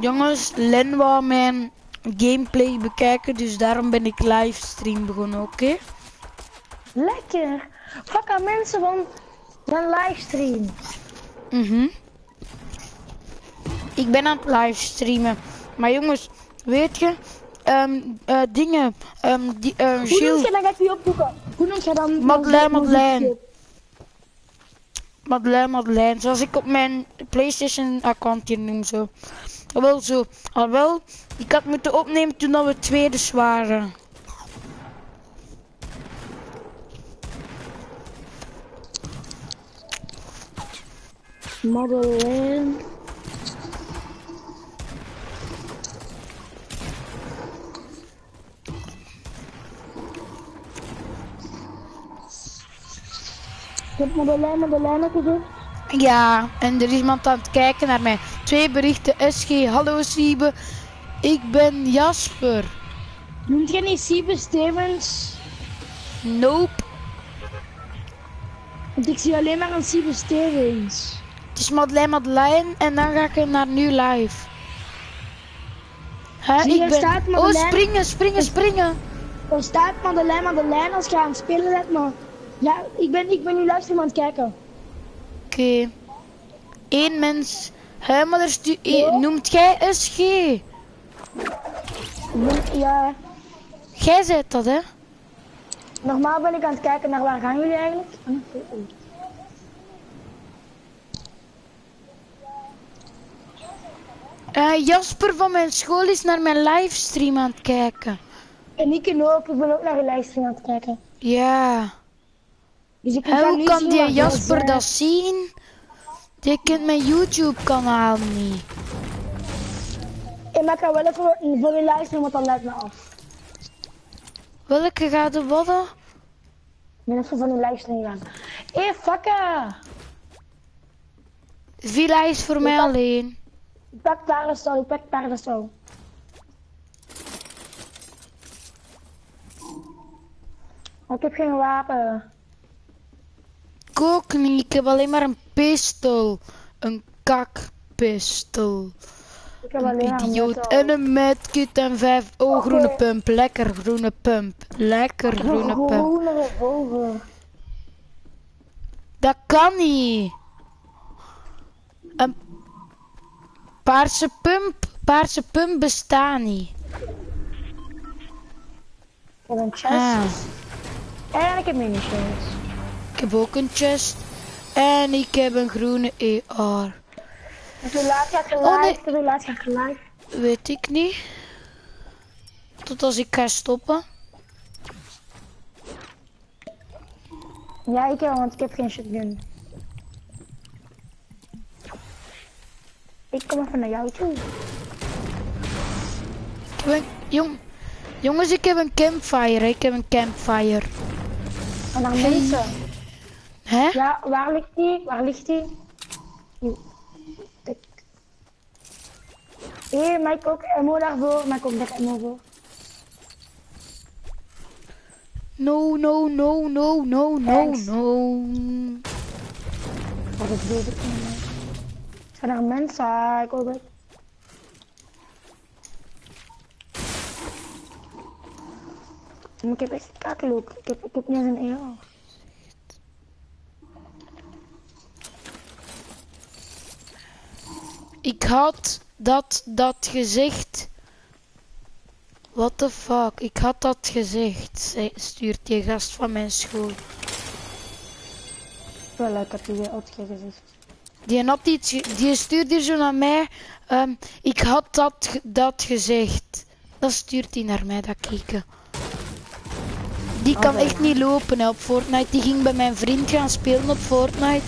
Jongens, Len wou mijn gameplay bekijken, dus daarom ben ik livestream begonnen, oké? Lekker. Fuck aan mensen van een livestream. Mhm. Ik ben aan het livestreamen. Maar jongens, weet je, eh, dingen, ehm die, eh Hoe noem je dan? Ga ik die opzoeken. Hoe noem je dan? Madeleine, Madeleine. Madeleine, Madeleine, zoals ik op mijn PlayStation account hier noem zo. Ah, Wel zo, al wel, ik had moeten opnemen toen dat we tweede waren. Madeleine. Je hebt Madeleine, Madeleine gezegd? Ja, en er is iemand aan het kijken naar mij. Twee berichten, SG, hallo Siebe, ik ben Jasper. Noemt jij niet Siebe Stevens? Nope, Want ik zie alleen maar een Siebe Stevens. het is Madeleine Madeleine en dan ga ik naar nu live. Hè, Zie, ik ben... staat Oh, springen, springen, springen. Er staat Madeleine, Madeleine als je aan het spelen bent, maar... Ja, ik ben, ik ben nu livestream aan het kijken. Oké. Eén mens. Hè, maar er Ja. Noemt jij SG? Ja, Jij zei dat, hè? normaal ben ik aan het kijken naar waar gaan jullie eigenlijk? Eh, Jasper van mijn school is naar mijn livestream aan het kijken. En ik kan ook, ik ben ook naar je livestream aan het kijken. Ja. Dus ik En ga hoe kan die Jasper dat zien? Die kent mijn YouTube kanaal niet. Ik maak er wel even voor je livestream, want dan lijkt me af. Welke gaat de? Ik ben even van je livestream gaan. Hé, hey, fucker! Villa is voor mij alleen. Ik pak paardenstal, ik pak. Ik heb geen wapen. Ik ook niet. Ik heb alleen maar een pistool. Een kakpistool. Ik heb alleen maar Idioot. En een medkit en vijf. Oh, groene pump. Lekker groene pump. Lekker groene Een pump. groene revolver. Dat kan niet. Een paarse pump. Paarse pump bestaat niet. Ik heb een chest. Ah, En ik heb munitions. ik heb ook een chest. En ik heb een groene ER. Hoe laat gaat je Oh? Hoe laat gaat je live? Weet ik niet. Tot als ik ga stoppen. Ja, ik wel, want ik heb geen shotgun. Ik kom even naar jou toe. Ik heb een, jong, jongens, ik heb een campfire. Ik heb een campfire. En mensen. Hè? Ja, waar ligt die? Waar ligt die? Hé, hey, maak ook ammo daarvoor, maak ook daar ammo voor. No, no, no, no, no, no, no. Wat weet ik meer. Zijn er mensen? Ik hoop het. Maar ik heb echt kakkeloek. Ik heb, ik heb niet eens een euro. Ik had dat, dat gezegd. What the fuck? Ik had dat gezegd. Stuurt die gast van mijn school. Wel leuk dat je had gezegd. Die, had iets, die stuurde zo naar mij. ehm, ik had dat, dat gezegd. Dat stuurt hij naar mij, dat kieken. Die kan echt niet lopen hè, op Fortnite. Die ging bij mijn vriend gaan spelen op Fortnite.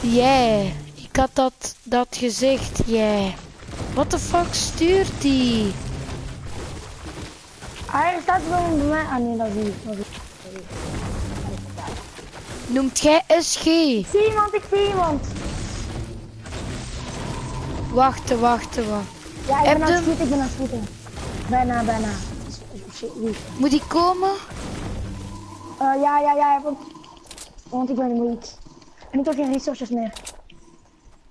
Jij. Had dat, dat gezegd. Jij. What the fuck stuurt die? Ah, er staat wel bij mij. Ah nee, dat zie ik. Noemt jij SG? Ik zie iemand, ik zie iemand. Wachten, wachten, wachten. Ja, ik Heb ben aan het schieten, ik ben aan het schieten. Bijna, bijna. Moet ik komen? Eh, ja, ja, ja, want, want ik ben moeite. En ik heb geen resources meer.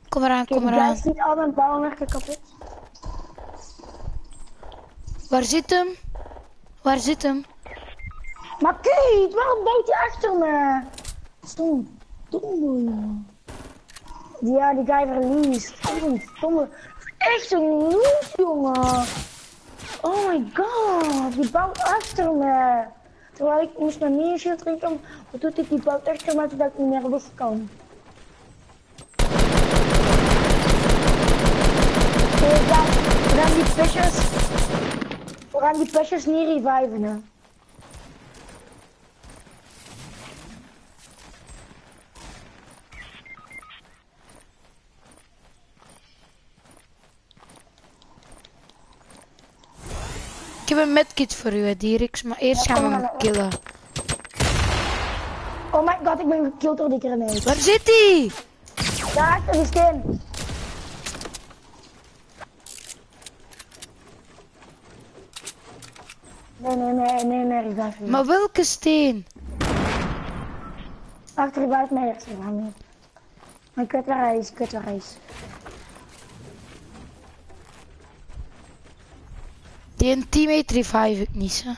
Kom eraan, kom eraan. blijf niet al mijn bouwwerken kapot. Waar zit hem? Waar zit hem? Maar kijk, waarom bouwt hij achter me? Stom, jongen. Ja, die guy verliest. Stom, domme. Echt een noob, jongen. Oh my god, die bouwt achter me. Terwijl ik moest naar meer shield drinken, wat doet ik? Die bouwt achter me zodat ik niet meer weg kan. Kijk, ja, we gaan die pesjes, we gaan die pesjes niet reviven, hè. Ik heb een medkit voor u, Dirix, maar eerst gaan we hem killen. Oh my god, ik ben gekilld door die grenade. Waar zit hij? Daar achter die skin. Nee, nee, nee, nee, nee, me. Maar welke steen? Achter revive mij eerst, revive me. Maar ik weet waar hij is, ik weet waar hij is. Die een teammate revive ik niet, hè.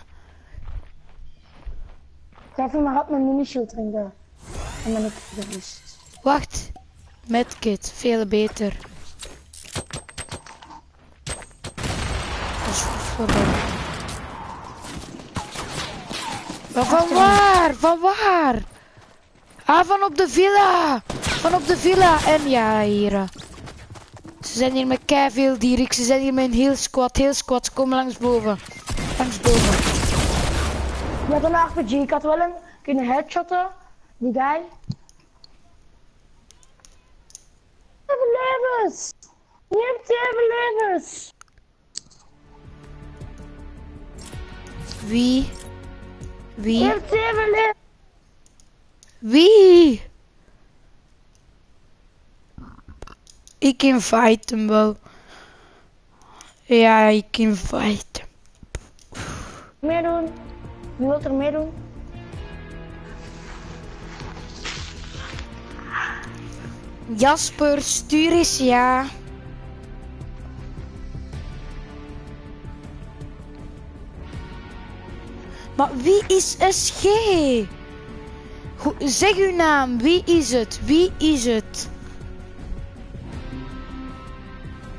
Geef hem maar op mijn mini-shield drinken. En dan ben ik gerust. Wacht. Medkit, veel beter. Dat is goed voor Maar van waar? Van waar? Ah, van op de villa. Van op de villa. En ja, hier. Ze zijn hier met veel Dirk. Ze zijn hier met een heel squad. Heel squad. Ze komen langs boven. Langs boven. Met een RPG, ik had wel een kunnen headshotten. Die guy. Zeven levens! Je hebt zeven levens! Wie? Je Wie? Wie? Ik invite hem wel. Ja, ik invite hem. Meedoen. Wie wilt er meedoen? Jasper, stuur eens ja. Maar wie is SG? Zeg uw naam, wie is het? Wie is het?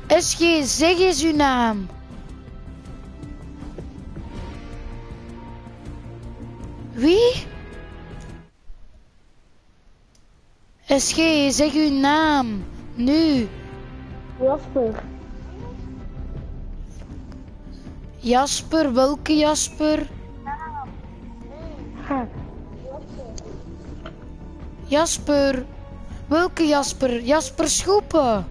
SG, zeg eens uw naam. Wie? SG, zeg uw naam. Nu. Jasper. Jasper, welke Jasper? Jasper. Welke Jasper? Jasper Schoepen.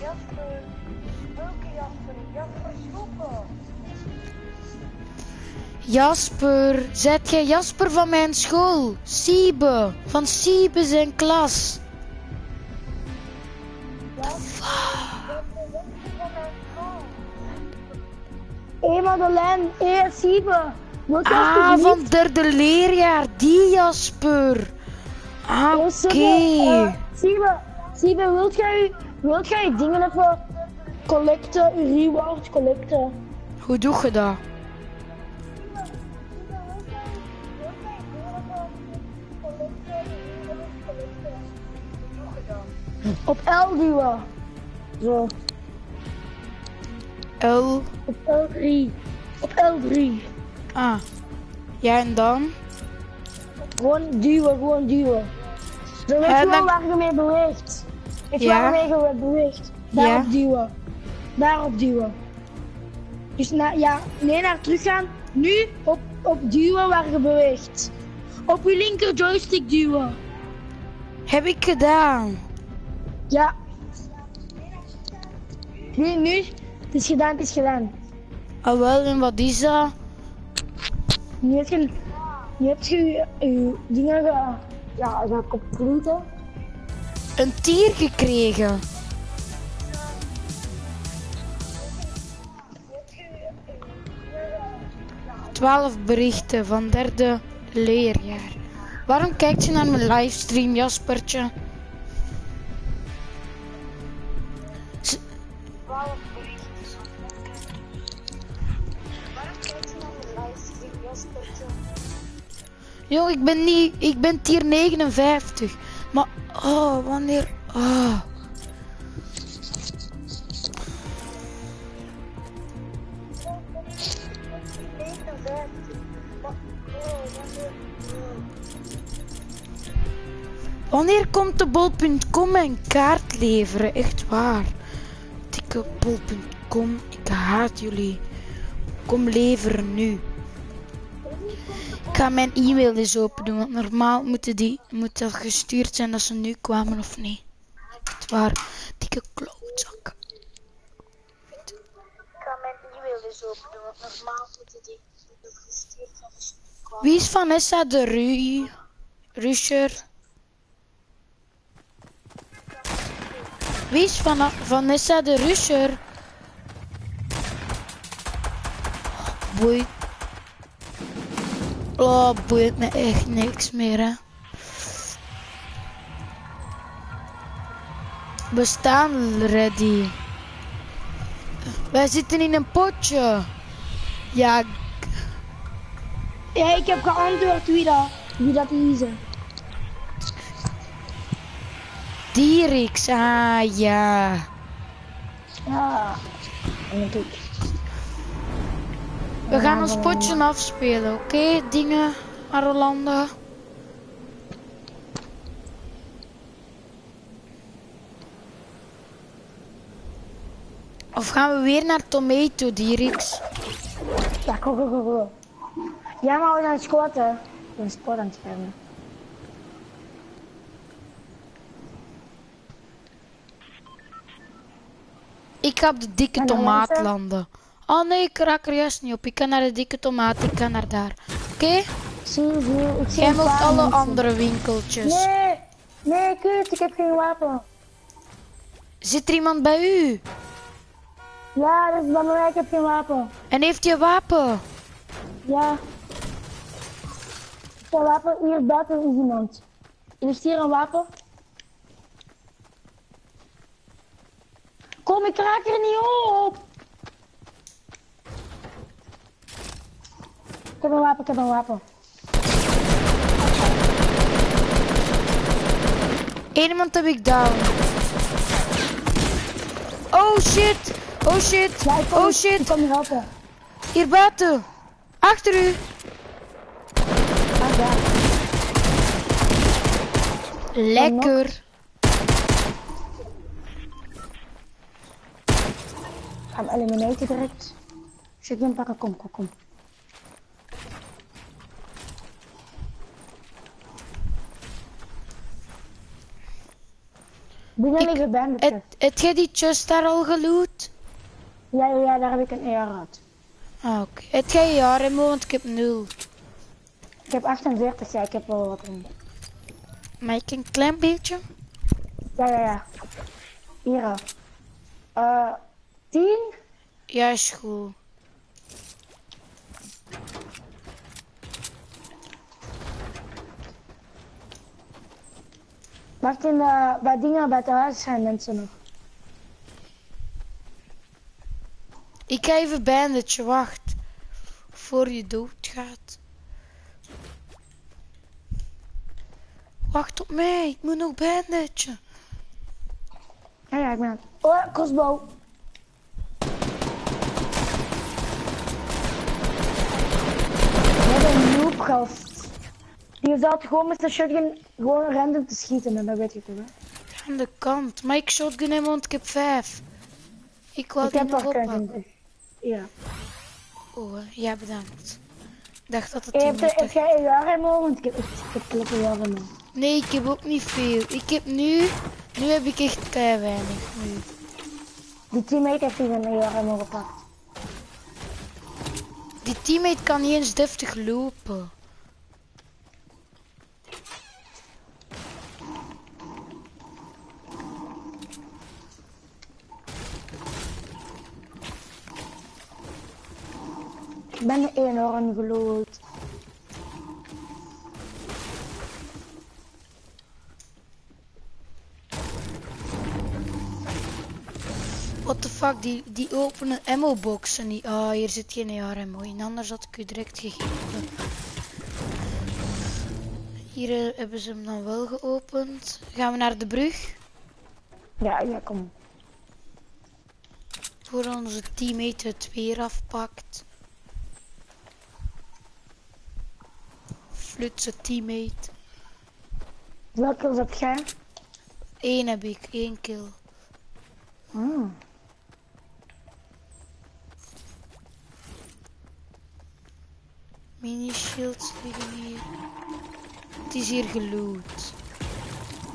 Jasper. Welke Jasper? Jasper Schoepen. Jasper. Zet jij Jasper van mijn school? Siebe. Van Siebe zijn klas. Hé Madeleine, hé Siebe. Je Ah, van derde leerjaar. Die Jasper. Ah, oké. Siebe, eh, Siebe, Siebe, wilt jij, wilt jij dingen even collecten, uw reward collecten? Hoe doe je dat? Op L duwen. Zo, L. op L3. Op L3. Ah. Ja, en dan? Gewoon duwen, gewoon duwen. Dan weet je wel dan- waar je mee beweegt. Weet je Ja. waarmee je beweegt? Daarop duwen. Daarop duwen. Dus na, ja, nee, naar terug gaan. Nu op, op duwen waar je beweegt. Op je linker joystick duwen. Heb ik gedaan. Ja. Nu, nu. Het is gedaan, het is gedaan. Ah wel, en wat is dat? Nu heb je, nu heb je je, dingen ge, ja, gecompleten. Een tier gekregen. Twaalf berichten van derde leerjaar. Waarom kijkt je naar mijn livestream, Jaspertje? Jong, ik ben niet, ik ben tier 59. Maar, oh, wanneer, oh. Wanneer komt de bol.com mijn kaart leveren? Echt waar. Dikke bol.com, ik haat jullie. Kom leveren nu. Ik ga mijn e-mail eens open doen, want normaal moeten die moet er gestuurd zijn dat ze nu kwamen of niet. Echt waar. Dikke klootzakken. Ik ga mijn e-mail eens open doen, want normaal moeten die gestuurd zijn als ze nu kwamen. Wie is Vanessa de Ru Rusher? Wie is Van Vanessa de Rusher? Boeit. Oh, boeit me echt niks meer, hè. We staan ready. Wij zitten in een potje. Ja, Ja, ik heb geantwoord wie dat, wie dat is. Dirix. Ah, ja. Ja. En. We gaan ons potje afspelen, oké? Dingen, Arolanda. Of gaan we weer naar Tomato, Dirix? Ja, go, go, go, go. Ja, maar we zijn squatten. Ik ben squat aan het spelen. Ik ga op de dikke tomaat landen. Oh nee, ik raak er juist niet op. Ik kan naar de dikke tomaat, ik kan naar daar. Oké? Zie Jij paar alle mensen. andere winkeltjes. Nee, nee, kut, ik heb geen wapen. Zit er iemand bij u? Ja, dat is bij mij, ik heb geen wapen. En heeft hij een wapen? Ja. Ik heb een wapen, hier buiten is iemand. Is hier een wapen? Kom, ik raak er niet op. heb een wapen, ik heb een wapen. Eén iemand heb ik down. Oh shit! Oh shit! Ja, ik Oh Ik shit! kom je helpen. Hier buiten! Achter u! Ah, ja. Lekker! Ik ga hem eliminaten direct. Shotgun pakken, kom, kom, kom. Binnen Ik- liggen banditjes. Het, het jij die chest daar al geloot? Ja, ja, daar heb ik een ER gehad. Ah, oké. Het jij ja, Remo, want ik heb nul. Ik heb 48, ja, ik heb wel wat in. Maar ik een klein beetje? Ja, ja, ja. Hier. Eh, 10? Ja, is goed. Wacht in de, bij dingen bij het huis zijn mensen nog. Ik ga even bandage, wacht. Voor je doodgaat. Wacht op mij, ik moet nog bandage. Ja, ja, ik ben aan Oh, crossbow. Wat een noob gast. Die zat gewoon met zijn shotgun gewoon random te schieten en dat weet je toch, hè? Aan de kant. Maar ik shotgun hem, want ik heb vijf. Ik wou Ik die heb nog oppakken. 20. Ja. Oh, eh, ja, bedankt. Ik dacht dat het Heb, heb jij een? Want ik heb ik heb helemaal. Nee, ik heb ook niet veel. Ik heb nu... Nu heb ik echt kei weinig nu. Die teammate heeft hier een helemaal gepakt. Die teammate kan niet eens deftig lopen. Ik ben enorm geloot. What the fuck, die, die openen ammo boxen niet. Ah, oh, hier zit geen AR ammo in, anders had ik u direct gegeven. Hier eh, hebben ze hem dan wel geopend. Gaan we naar de brug? Ja, ja, kom. Voor onze teammate het weer afpakt. Flutse teammate. Welke zat jij? Eén heb ik, één kill. Ah. Mini shields liggen hier. Het is hier geloot.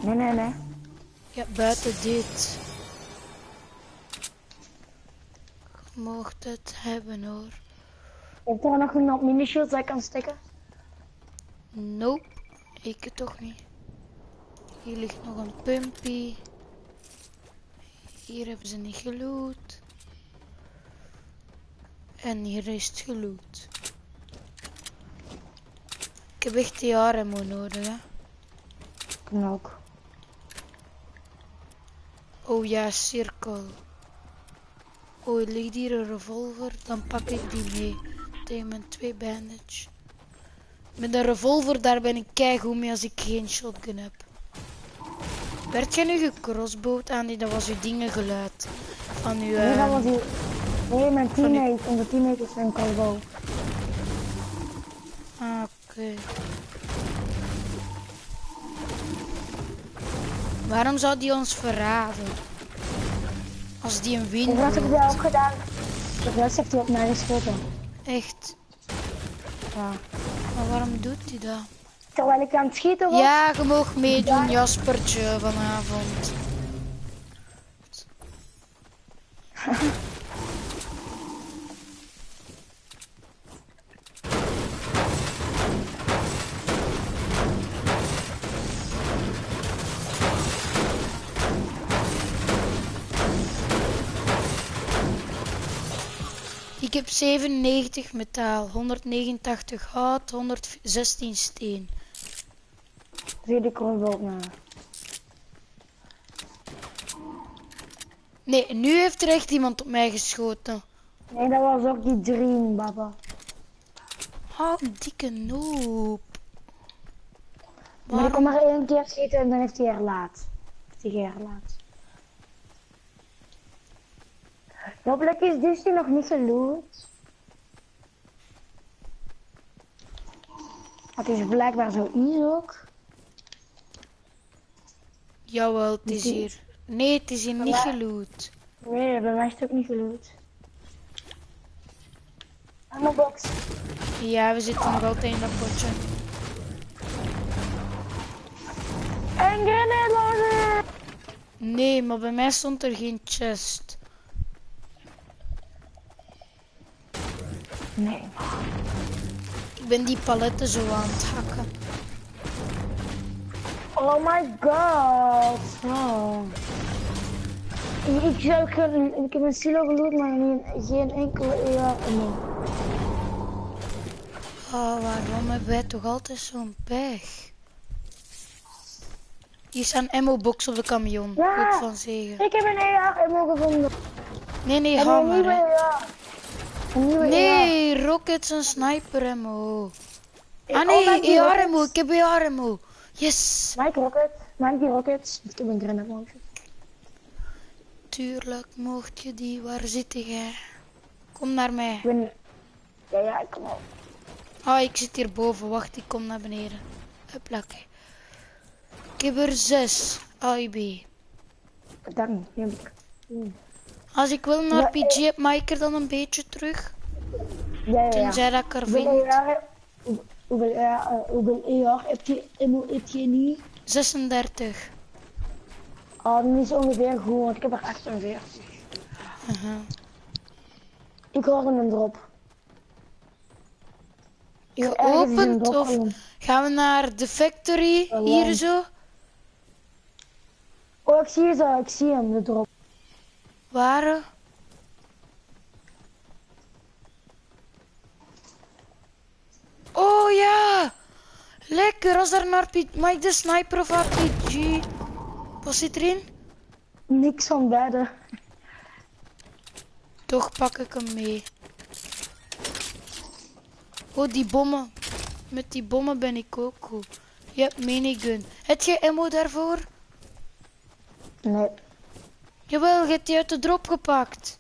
Nee, nee, nee. Ja, buiten dit. Je Mocht het hebben hoor. Heeft er nog een mini-shield dat ik kan steken? Nope, ik het toch niet. Hier ligt nog een pumpy. Hier hebben ze niet geloot. En hier is het geloot. Ik heb echt die armo nodig hè. Ook. Oh ja, cirkel. Oh, ligt hier een revolver? Dan pak ik die mee. Tegen mijn twee bandage. Met een revolver, daar ben ik keigoed mee als ik geen shotgun heb. Werd jij nu gecrossbowd aan die? Dat was uw dingengeluid. Van uw... Nee, dat was die... Nee, mijn teammate. Onze teammate is een cowboy. Ah, oké. Waarom zou die ons verraden? Als die een win wat heb jij ook gedaan? Rest heeft hij op mij geschoten. Echt. Ja. Maar waarom doet hij dat? Terwijl ik aan het schieten was. Ja, je mag meedoen, Jaspertje, vanavond. Ik heb 97 metaal, 189 hout, 116 steen. Zie de op mij. Nee, nu heeft er echt iemand op mij geschoten. Nee, dat was ook die dream, baba. Oh, dikke noob. Maar ik maar één keer schieten en dan heeft hij herlaat. Heeft hij herlaat. Hopelijk is Disney nog niet geloot. Het is blijkbaar zo easy ook. Jawel, het is hier. Nee, het is hier niet geloot. Nee, bij mij is het ook niet geloot. Ammo box. Ja, we zitten nog altijd in dat potje. En grenade launcher! Nee, maar bij mij stond er geen chest. Nee. Ik ben die paletten zo aan het hakken. Oh my god. Oh. Ik, zou geen- ik heb een silo geloot, maar geen, geen enkele ammo. Oh, waarom hebben wij toch altijd zo'n pech? Hier staat een ammo box op de camion. Ja. Goed van zegen. Ik heb een ER ammo gevonden. Nee, nee, En ga een nieuwe. ER. ER. Nee, rockets en sniper ammo. Ah oh, nee, mijn die AR ammo. rockets. Ik heb AR ammo. Yes. Mike Rocket. Mike die Rockets. Ik heb een grenade launcher. Tuurlijk mocht je die. Waar zit jij? Kom naar mij. Ik ben... Ja, ja, ik kom op. Ah, ik zit hier boven. Wacht, ik kom naar beneden. Huplakke. Ik heb er zes. AIB. Bedankt. Heb ik. Als ik Ja, RPG heb, maak ik er dan een beetje terug. Ja, ja, ja. Tenzij dat ik er Hoeveel vind. ER... hoe- Hoeveel eh, hoeveel ER heb je, heb je niet? 36. Ah, dan is ongeveer goed, want ik heb er 48. Aha. Ik hoorde een drop. Geopend of gaan we naar de factory? Hier zo? Oh, ik zie ze, ik zie hem, de drop. Waar? Oh ja! Lekker, als er een RPG... Ik de sniper of RPG? Wat zit erin? Niks van beide. Toch pak ik hem mee. Oh, die bommen. Met die bommen ben ik ook goed. Je hebt minigun. Heb je ammo daarvoor? Nee. Jawel, je hebt die uit de drop gepakt.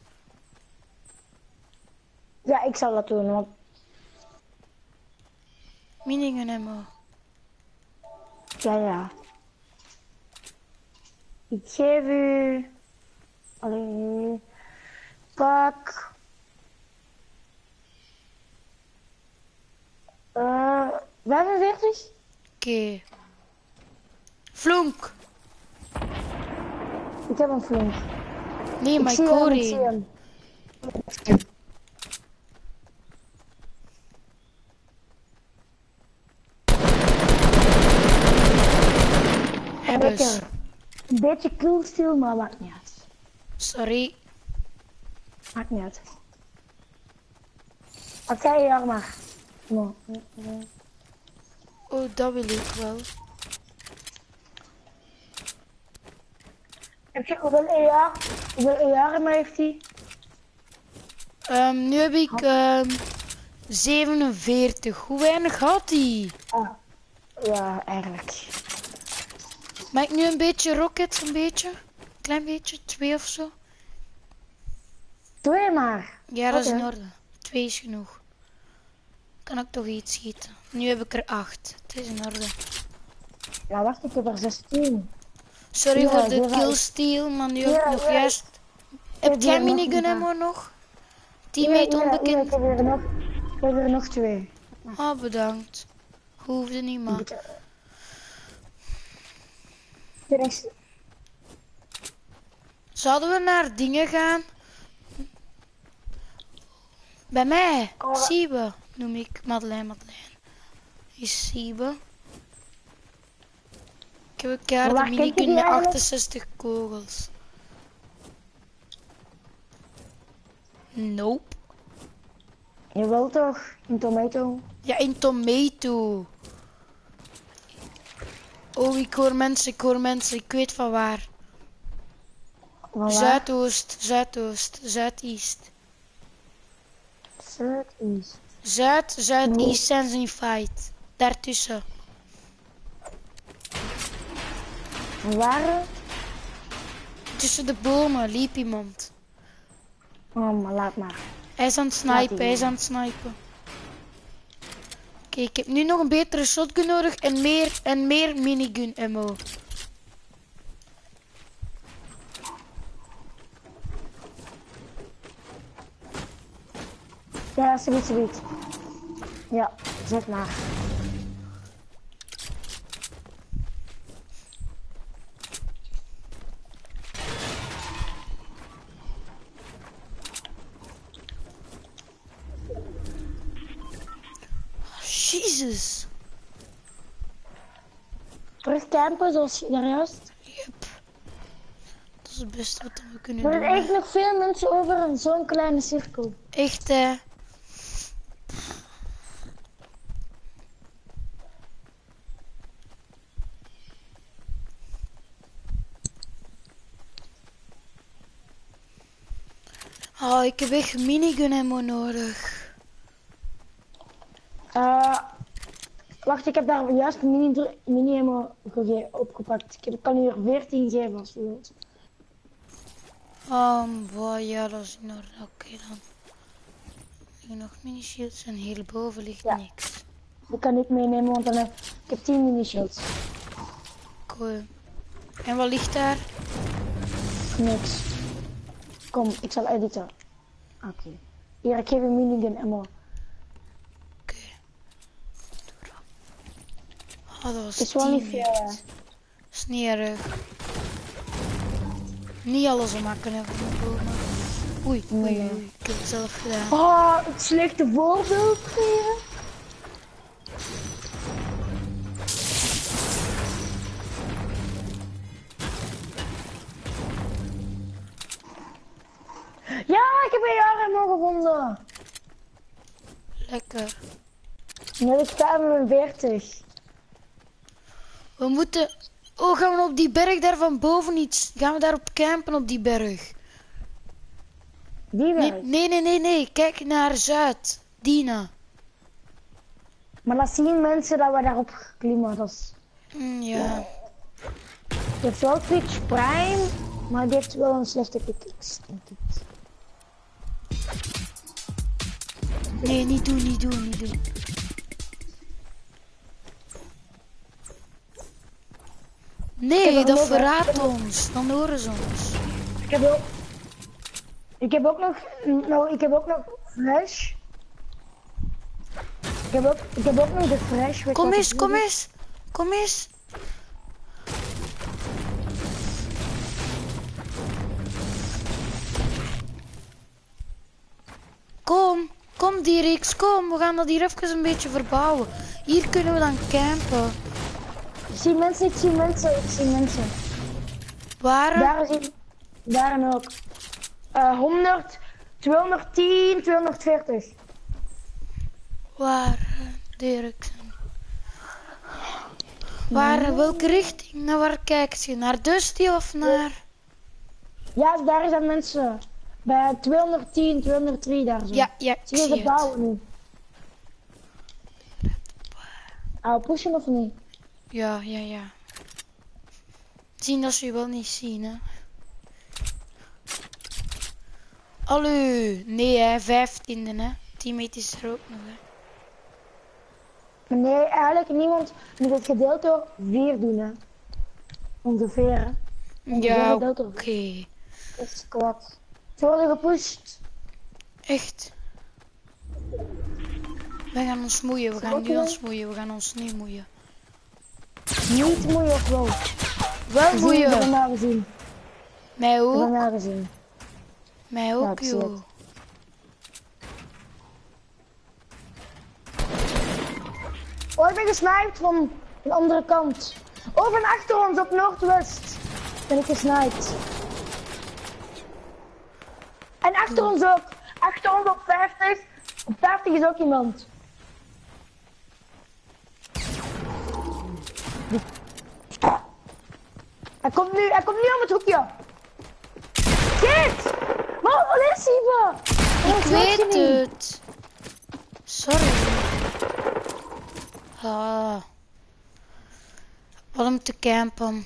Ja, ik zal dat doen, want Minigun ammo. ja, ja. Ik geef u... Allee. Pak... Eh, 45? Oké. Flonk. Ik heb een flink. Nee, maar ik hem, hoor. Een beetje cool stil, maar maakt niet uit. Sorry. Maakt niet uit. Oké, maar. No. Oh, dat wil ik wel. Heb je hoeveel ER? Hoeveel ER heeft hij? Ehm, nu heb ik ehm 47. Hoe weinig had hij? Ah. Ja, eigenlijk. Maak ik nu een beetje rockets, een beetje? Klein beetje, twee of zo? Je maar. Ja, dat is in orde. Twee is genoeg. Kan ik toch iets schieten? Nu heb ik er acht. Het is in orde. Ja, wacht, ik heb er 16. Sorry voor de killsteal, maar nu heb nog juist... Heb jij minigun ammo nog? Teammate onbekend? ik heb er nog, ik heb er nog twee. Ah, bedankt. Hoefde niet, is- Zouden we naar dingen gaan? Bij mij, Oh. Siebe, noem ik Madeleine Madeleine. Is Siebe. Een een je minigun met eigenlijk? 68 kogels. Nope. Jawel toch? Een tomato. Ja, in Tomato. Oh, ik hoor mensen, ik hoor mensen. Ik weet van waar. Zuidoost, Zuidoost, Zuidoost. Zuidoost. Zuid, Zuidoost zijn ze in fight. Daartussen. Waar? Tussen de bomen liep iemand. Oh, maar laat maar. Hij is aan het snipen, hij is aan het snipen. Oké, ik heb nu nog een betere shotgun nodig en meer, en meer minigun ammo. Ja, subiet, subiet. Ja, zeg maar. Zoals je daar juist. Yep. Dat is het beste wat we kunnen Er doen. zijn echt nog veel mensen over in zo'n kleine cirkel. Echt, hè. Oh, ik heb echt minigun ammo nodig. Eh, wacht, ik heb daar juist mini, mini opgepakt. Ik heb- kan hier 14 geven als je wilt. Um, boy, ja, dat is in orde. Oké dan. Hier nog mini shields en hierboven ligt Ja. niks. Die kan ik meenemen, want dan heb ik heb 10 mini shields. Cool. En wat ligt daar? Niks. Kom, ik zal editen. Oké. Hier, ik geef een minigun ammo. Oké. Doe dat. Oh, dat was Het is wel niet veel, is niet alles maken hebben van bomen. Oei, oei, oei. Ik heb het zelf gedaan. Oh, het slechte voorbeeld geven. Ja, ik heb een jaar ammo gevonden. Lekker. Nu heb ik 45. We moeten... Oh, gaan we op die berg daar van boven iets... Gaan we daar op campen op die berg? Die Nee, werkt. nee, nee, nee, nee. Kijk naar Zuid. Dina. Maar dan zien mensen dat we daarop klimmen. Dat is... Mm, ja. Die heeft wel Twitch Prime, maar die heeft wel een slechte ik. Nee, niet doen, niet doen, niet doen. Nee, dat nog- verraadt ons. Dan horen ze ons. Ik heb ook... Ik heb ook nog... Nou, ik heb ook nog Fresh. Ik heb ook, ik heb ook nog de je Kom eens, kom eens. Kom eens. Kom, kom Dirix, kom. We gaan dat hier even een beetje verbouwen. Hier kunnen we dan campen. Ik zie mensen, ik zie mensen, ik zie mensen. Waar? Daar zie Daar ook. Eh 100, 210, 240. Waar, Dirk? Waar, welke richting? Naar waar kijkt je? Naar Dusty of naar... Ja, daar zijn mensen. Bij 210, 203 daar zo. Ja, ja, Zie je de bouwen nu? Ah, pushen of niet? Ja, ja, ja. Zien dat ze je wel niet zien, hè. Allee, nee hè, vijftiende hè. Teammate is er ook nog hè. Nee, eigenlijk niemand moet het gedeeld door 4 doen, hè. Ongeveer, hè. Ja, oké. Dat is kwad. Ze worden gepusht. Echt. Wij gaan ons moeien, we gaan nu ons moeien, we gaan ons niet moeien. Niet moeien of wel? Wel Gezien, moeien. Vandaag gezien. Mij ook, Vandaag gezien. mij ook ik joh. Oh, ik ben gesniped van de andere kant. Oh, van achter ons op Noordwest. Ben ik gesniped. En achter ons ook. Achter ons op 50. Op 50 is ook iemand. Hij komt nu, hij komt nu om het hoekje. Shit! Wat, is hij voor? Ik weet het. Sorry. Ah. Hadden moeten campen.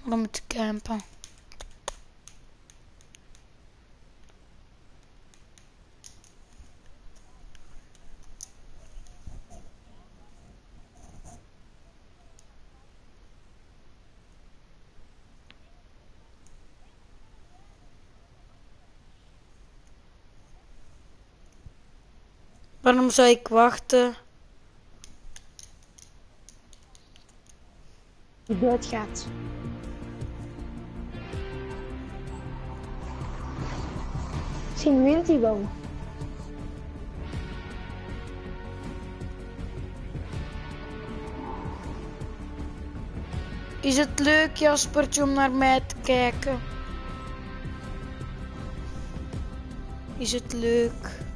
Hadden moeten campen. Waarom zou ik wachten? Die doodgaat. Misschien wint hij wel. Is het leuk, Jaspertje, om naar mij te kijken? Is het leuk?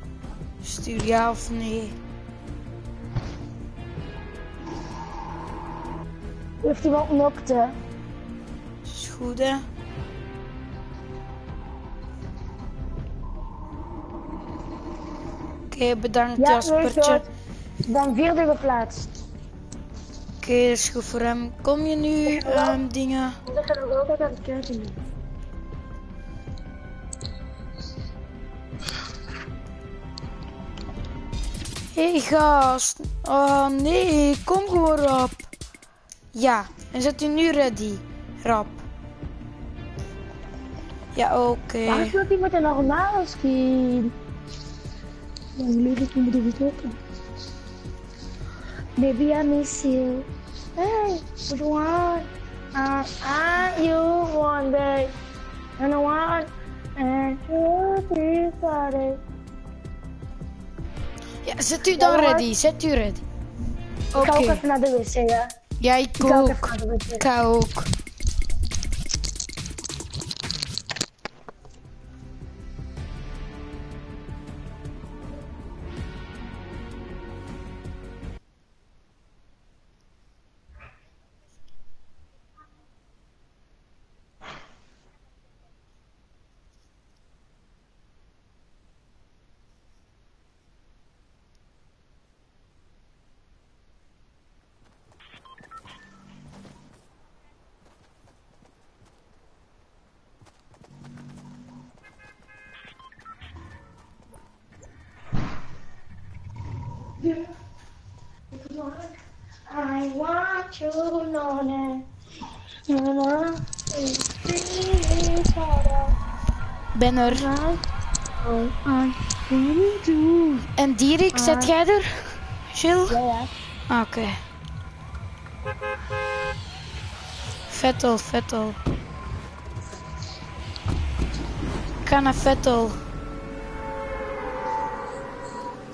Stuur ja of nee. Heeft iemand knokt, hè? Is goed, hè? Oké, bedankt, Ja, Jaspertje. zo. Dan vierde geplaatst. Oké, dat is goed voor hem. Kom je nu, ehm, dingen? Dat gaat nog altijd aan het kijken. Hé hey, gast. Oh nee, kom gewoon rap. Ja, en zet u nu ready. Rap. Ja, oké. Waar speelt hij met een normale skin? Dan leef ik moet het ook. Baby, I miss you. Hey, what you want? Uh, I you one day. And I want and you be sorry. Ja, zet u dan Ja, ready. Zet u ready. Ik Oké. ga ook even naar de wc, ja. Ja, ik Ik ga ook. Ik ga ook. Ben er. Oh, do. En Dierik, zet jij er? Jill? Ja, ja. Ah, Oké. Vettel, Vettel. Ik ga naar Vettel.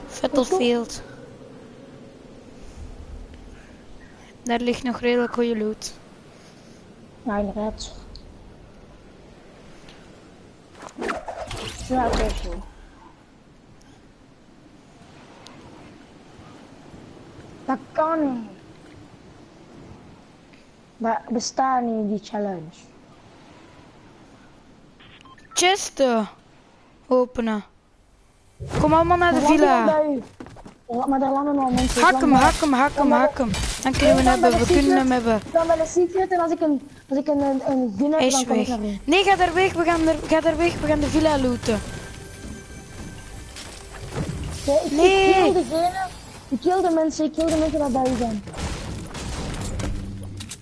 Vettelfield. Daar ligt nog redelijk goede loot. Ja, inderdaad. Ja, oké, zo. Dat kan niet. Maar bestaat niet die challenge. Chesten. Openen. Kom allemaal naar de Maar daar landen al mensen. Hak hem, hak hem, hak hem, hak hem. Dan kunnen we hem hebben, we kunnen hem hebben. Dan wel een secret en als ik een, als ik een, een, gun heb, dan weg. Nee, ga daar weg, we gaan er, ga daar weg, we gaan de villa looten. Nee, ik, Nee. ik kill degene. Ik kill de mensen, ik kill de mensen dat bij u zijn.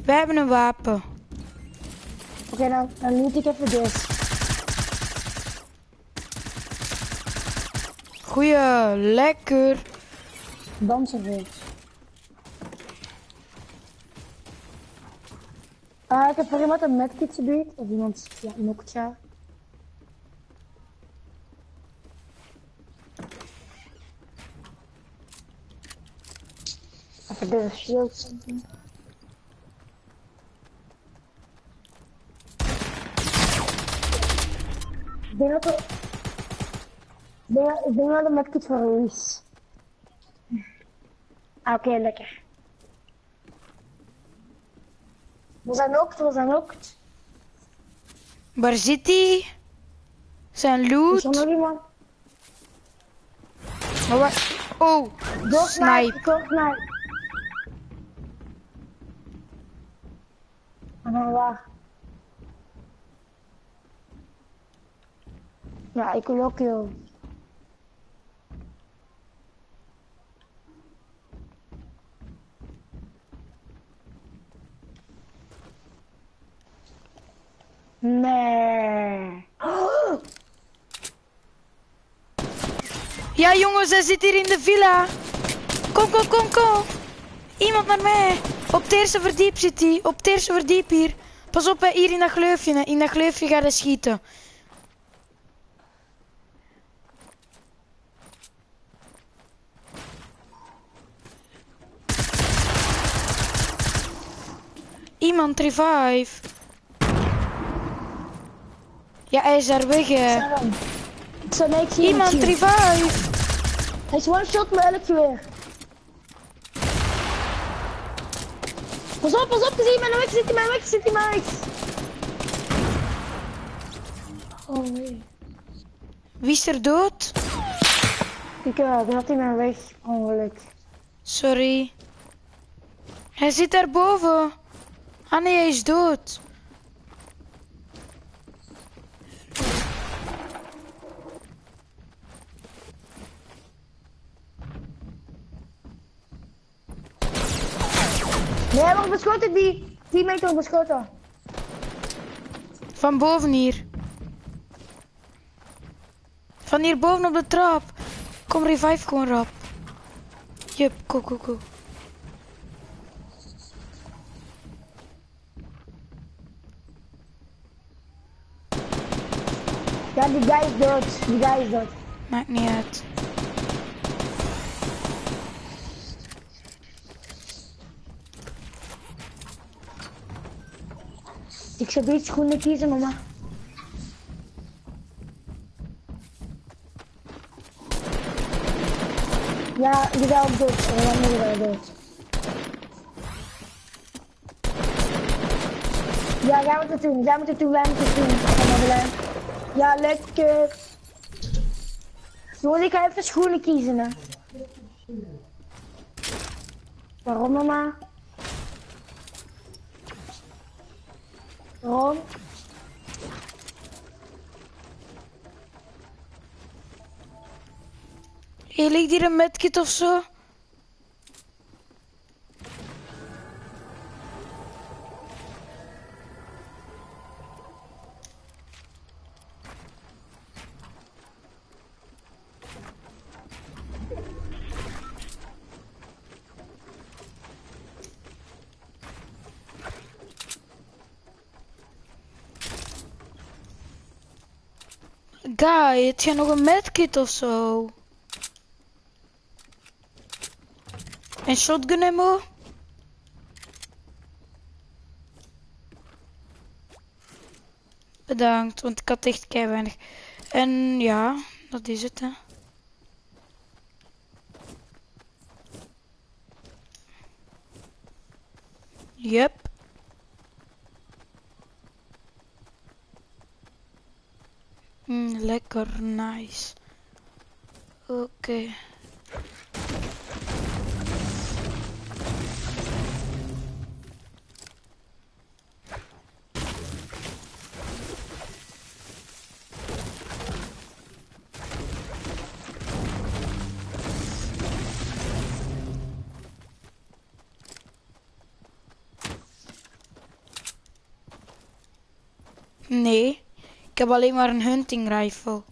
Wij hebben een wapen. Oké, dan, dan loot ik even deze. Goeie, lekker. Dansenreeks. Ah, ik heb voor iemand een medkit gebeurd. Of iemand ja, knokt ja. Even deze shield. Ik denk dat er... Ik denk, dat de medkit voor is. Ah, oké, lekker. We zijn ook, we zijn ook. Waar zit hij? Zijn Er is er loot. nog iemand. Maar waar... Oh, Door snipe. Door snipe. En dan waar? Ja, ik wil ook heel. Nee. Ja jongens, hij zit hier in de villa. Kom, kom, kom, kom. Iemand naar mij. Op het eerste verdiep zit hij. Op het eerste verdiep hier. Pas op, hè, hier in dat gleufje. In dat gleufje gaat hij schieten. Iemand revive. Ja, hij is daar weg, hè. Zou nee, ik zie hem, ik Iemand hem. revive. Hij is one shot met elk weer. Pas op, pas op, hij in mijn weg, zit hij in mijn weg, zit hij in mijn weg. Oh nee. Wie is er dood? Ik uh, ben had in mijn weg, ongeluk. Sorry. Hij zit daarboven. Ah nee, hij is dood. Hij wordt beschoten, die teammate wordt beschoten. Van boven hier. Van hier boven op de trap. Kom, revive gewoon rap. Jup, go, go, go. Ja, die guy is dood, die guy is dood. Maakt niet uit. Ik zou deze schoenen kiezen, mama. Ja, die wel dood. Ja, die wel dood. Ja, jij moet het doen. Jij moet het doen. Wij moeten het doen. Ja, lekker. Jongens, ik ga even schoenen kiezen, hè. Waarom, mama? Waarom? Hier ligt hier een guy, heb jij nog een medkit of zo? En shotgun ammo? Bedankt, want ik had echt kei weinig. En ja, dat is het hè. Yep. Mm, lekker, nice. Oké. Nee, heb alleen maar een hunting rifle.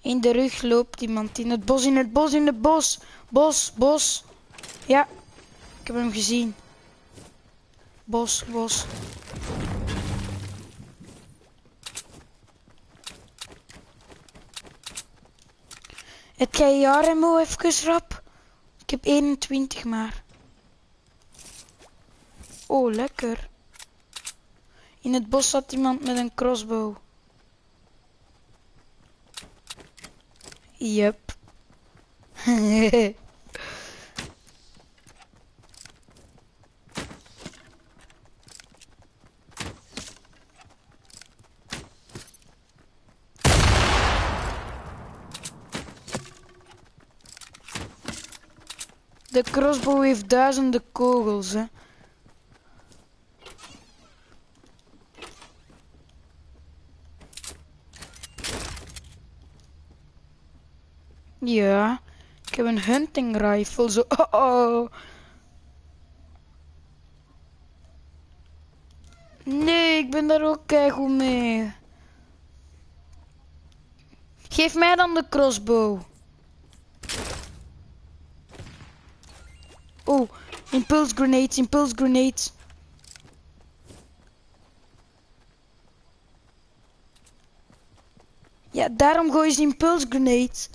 In de rug loopt iemand in het bos, in het bos, in het bos. Bos, bos. Ja, ik heb hem gezien. Bos, bos. Het jij jaren mo even rap? Ik heb 21 maar. Oh, lekker. In het bos zat iemand met een crossbow. Yep. De crossbow heeft duizenden kogels, hè. Ja, ik heb een hunting rifle, zo. Oh, oh. Nee, ik ben daar ook goed mee. Geef mij dan de crossbow. Oh, impulse grenades, impulse grenades. Ja, daarom gooi je impulse grenades.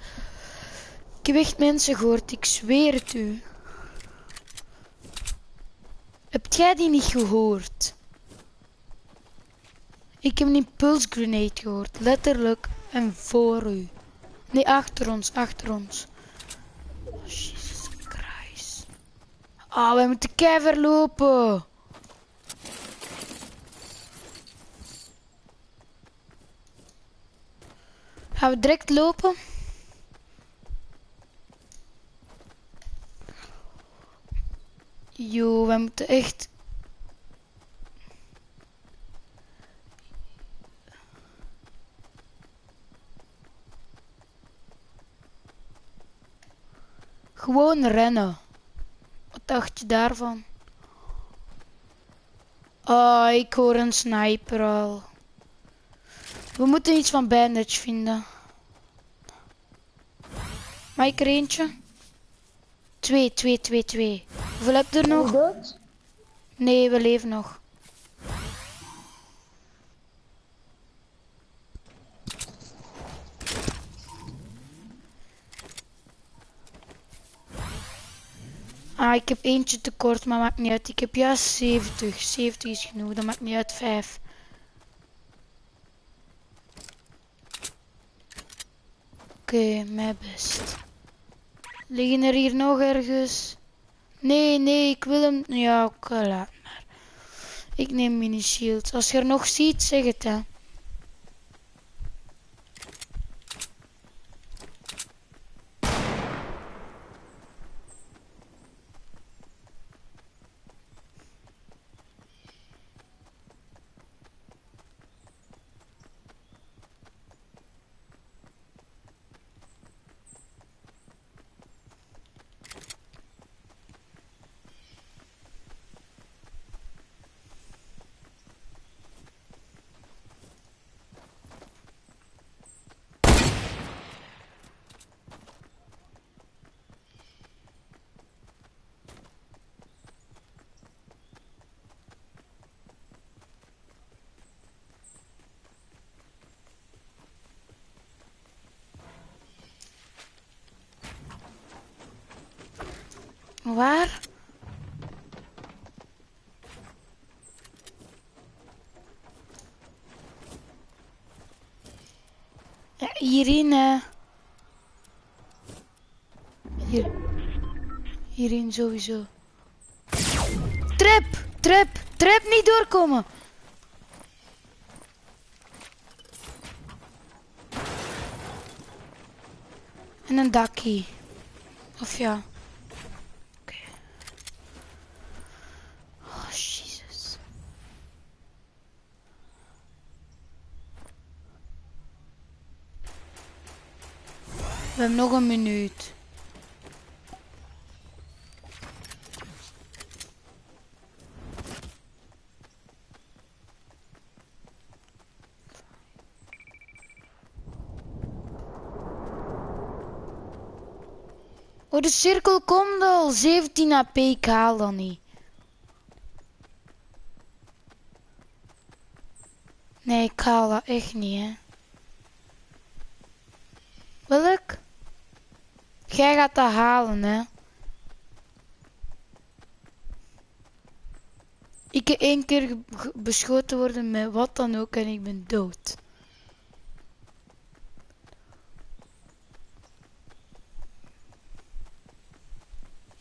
Ik heb mensen gehoord, ik zweer het u. Hebt jij die niet gehoord? Ik heb een grenade gehoord, letterlijk en voor u. Nee, achter ons, achter ons. Oh, Jesus Christ. Ah, wij moeten keihard lopen. Gaan we direct lopen? Yo, wij moeten echt... Gewoon rennen. Wat dacht je daarvan? Oh, ik hoor een sniper al. We moeten iets van bandage vinden. Mag ik er eentje? Twee, twee, twee, twee. Hoeveel heb je er nog? Dood? Nee, we leven nog. Ah, ik heb eentje tekort, maar maakt niet uit. Ik heb juist 70. 70 is genoeg, dat maakt niet uit. 5. Oké, mijn best. Liggen er hier nog ergens? Nee, nee, ik wil hem... Ja, oké, laat maar. Ik neem mini shield. Als je er nog ziet, zeg het hè. Waar? Ja, hierin, eh. Hier. Hierin sowieso. Trap! Trap! Trap niet doorkomen! En een dakkie. Of ja. Hebben nog een minuut. Oh, de cirkel komt al. 17 AP, ik haal dan niet. Nee, ik haal dat echt niet, hè. Welk? Jij gaat dat halen, hè. Ik heb één keer beschoten worden met wat dan ook en ik ben dood.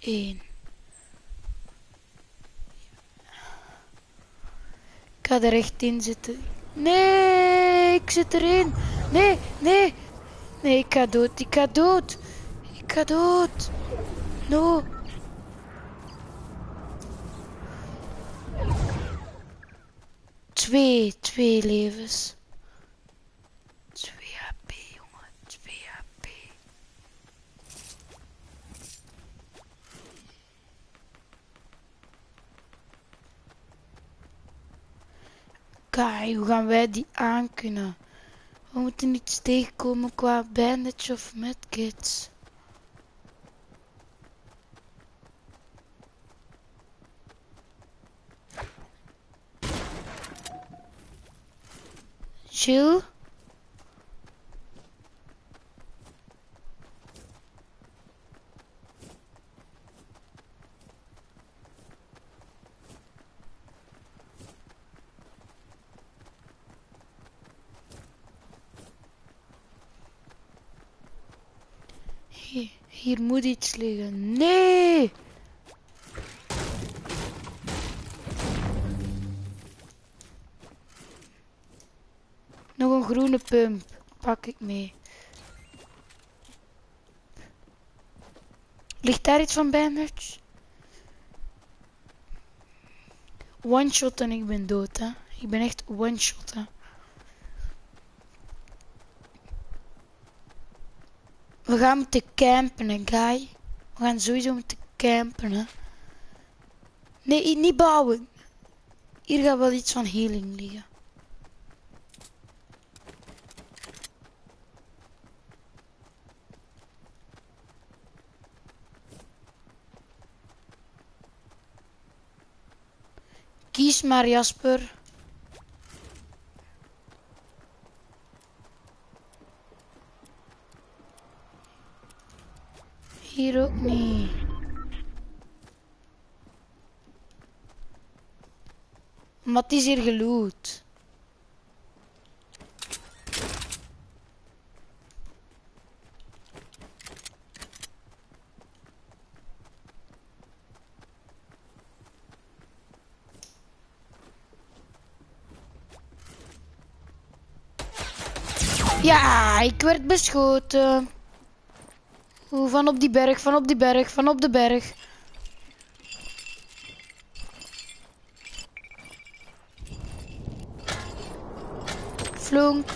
Eén. Ik ga er echt in zitten. Nee, ik zit erin. Nee, nee. Nee, ik ga dood. Ik ga dood. Ga dood. No. Twee, twee levens. Twee HP, jongen. Twee HP. Kai, hoe gaan wij die aankunnen? We moeten iets tegenkomen qua bandage of medkits. Hier moet iets liggen. Nee! Pump. Pak ik mee. Ligt daar iets van bandage? One shot en ik ben dood, hè. Ik ben echt one shot, hè. We gaan moeten campen, hè, guy. We gaan sowieso moeten campen, hè. Nee, niet bouwen. Hier gaat wel iets van healing liggen. Kies maar, Jasper. Hier ook niet. Maar het is hier geloot. Ja, ik werd beschoten. Oeh, van op die berg, van op die berg, van op de berg. Flonk,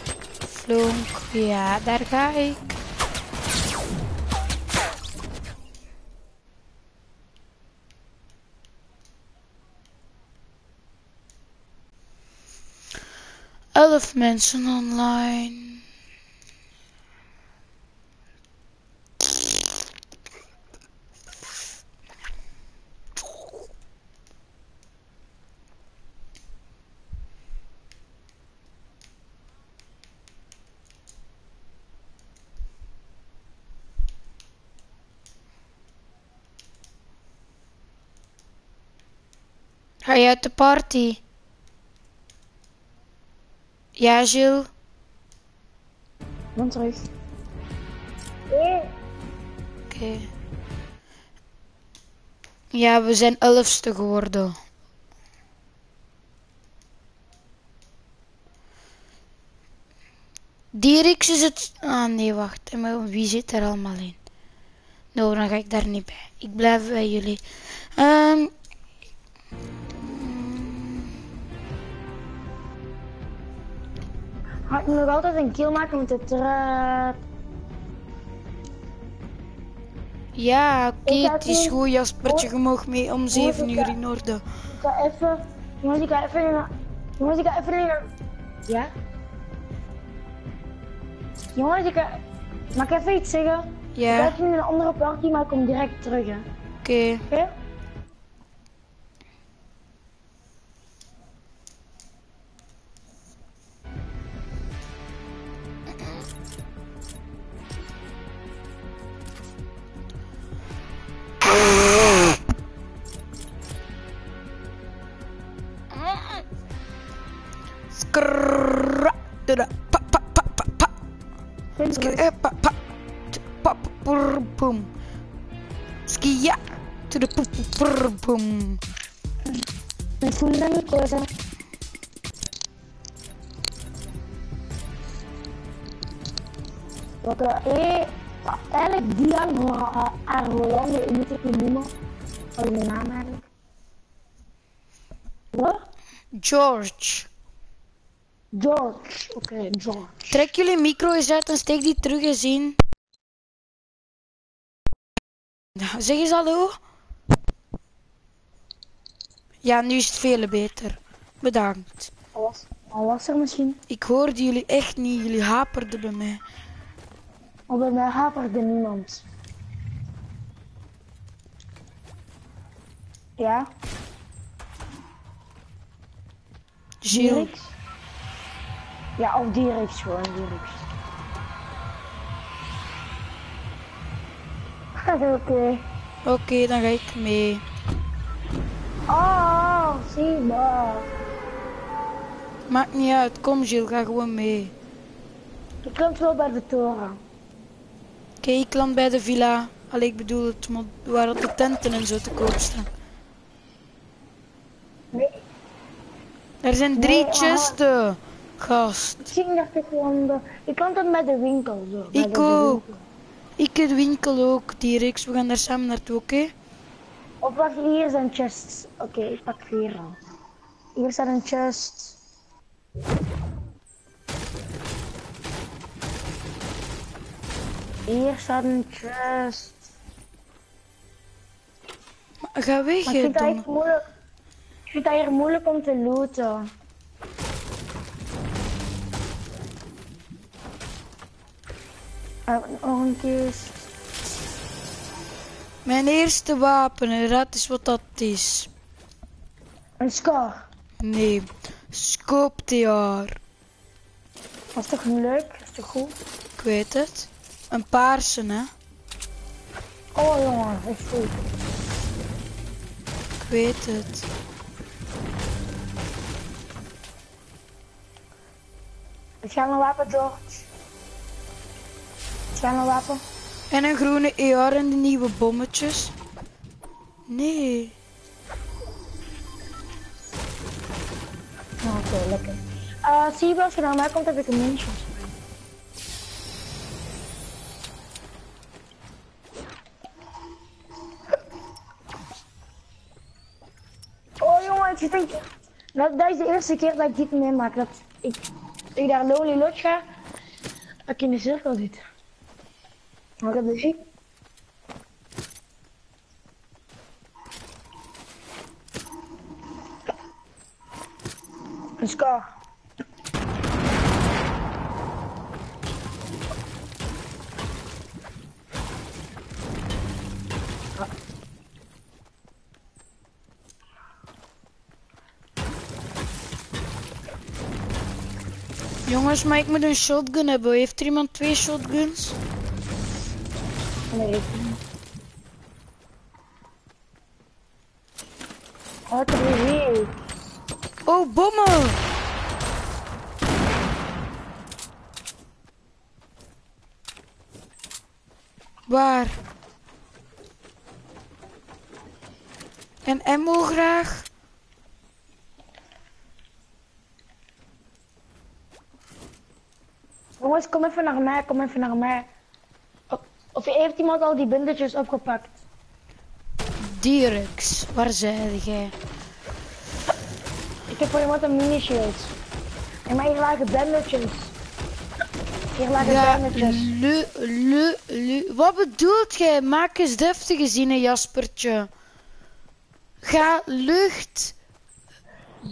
flonk. Ja, daar ga ik. Elf mensen online. Ga je uit de party? Ja? Ik ben terug. Oké. Ja, we zijn elfste geworden. Dirix is het... Ah nee, wacht. Maar Wie zit er allemaal in? Nou, dan ga ik daar niet bij. Ik blijf bij jullie. Ehm Ga ik nog altijd een kill maken met de trap? ja, oké, ga het is goed, Jaspertje. Je mag mee om 7 uur in orde. Ik ga even... Jongens, ik ga even. Jongens, ik ga even. Ja? Jongens, ik ga... Mag ik even iets zeggen? Ik ga Ja, even in een andere party, maar ik kom direct terug, hè. oké. Boom. Niet kozen. Wat er eh, eigenlijk Dian Arolande moet ik niet noemen. Is mijn naam eigenlijk? Wat? George. George. Oké, George. Trek jullie micro eens uit en steek die terug eens in. Zeg eens hallo. Ja, nu is het veel beter. Bedankt. Al was, al was er misschien. Ik hoorde jullie echt niet. Jullie haperden bij mij. Al bij mij haperde niemand. Ja? Direct? Ja, of direct gewoon, direct. Oké. Oké, dan ga ik mee. Oh, zie maar. Maakt niet uit. Kom Gilles, ga gewoon mee. Je komt wel bij de toren. Oké, ik land bij de villa. Allee, ik bedoel het waar dat de tenten en zo te koop staan. Nee, Er zijn drie Nee, ah. chesten. Gast. misschien dacht ik gewoon de... Je komt dan bij de winkel zo. Ik ook. Ik de winkel ook, T-Rex. We gaan daar samen naartoe, oké? Of wacht, hier zijn chests. Oké, ik pak hier al. Hier staat een chest. Hier staat een chest. Maar Ga weg, Maar ik vind dat moeilijk. Ik vind dat hier moeilijk om te looten. Uh, nog een kist. Mijn eerste wapen, en raad eens wat dat is. Een scar. Nee, scoopteaar. Dat is toch leuk? Dat is toch goed? Ik weet het. Een paarse, hè? Oh jongen, dat is goed. Ik weet het. Ik ga een wapen, George. Ik ga een wapen. En een groene ER en de nieuwe bommetjes. Nee. Oh, Oké, lekker. Uh, zie je als je naar mij komt, heb ik een. Oh jongen, ik denk... Dat, dat is de eerste keer dat ik dit meemaak. Dat ik, ik daar Lonely Lodge ga. Dat ik in de cirkel zit. Maar ik de ziek. Een scar. Jongens, maar ik moet een shotgun hebben. Heeft iemand twee shotguns? Wat er hier? Oh, bommen! Waar? En ammo graag? Jongens, kom even naar mij, kom even naar mij. Of, heeft iemand al die bindertjes opgepakt? Dirks, waar zei jij? Ik heb voor iemand een mini-shield. En maar hier lagen bindertjes. Hier lagen Ja, lu, lu, lu. Wat bedoelt jij? Maak eens deftige zinnen, Jaspertje. Ga lucht,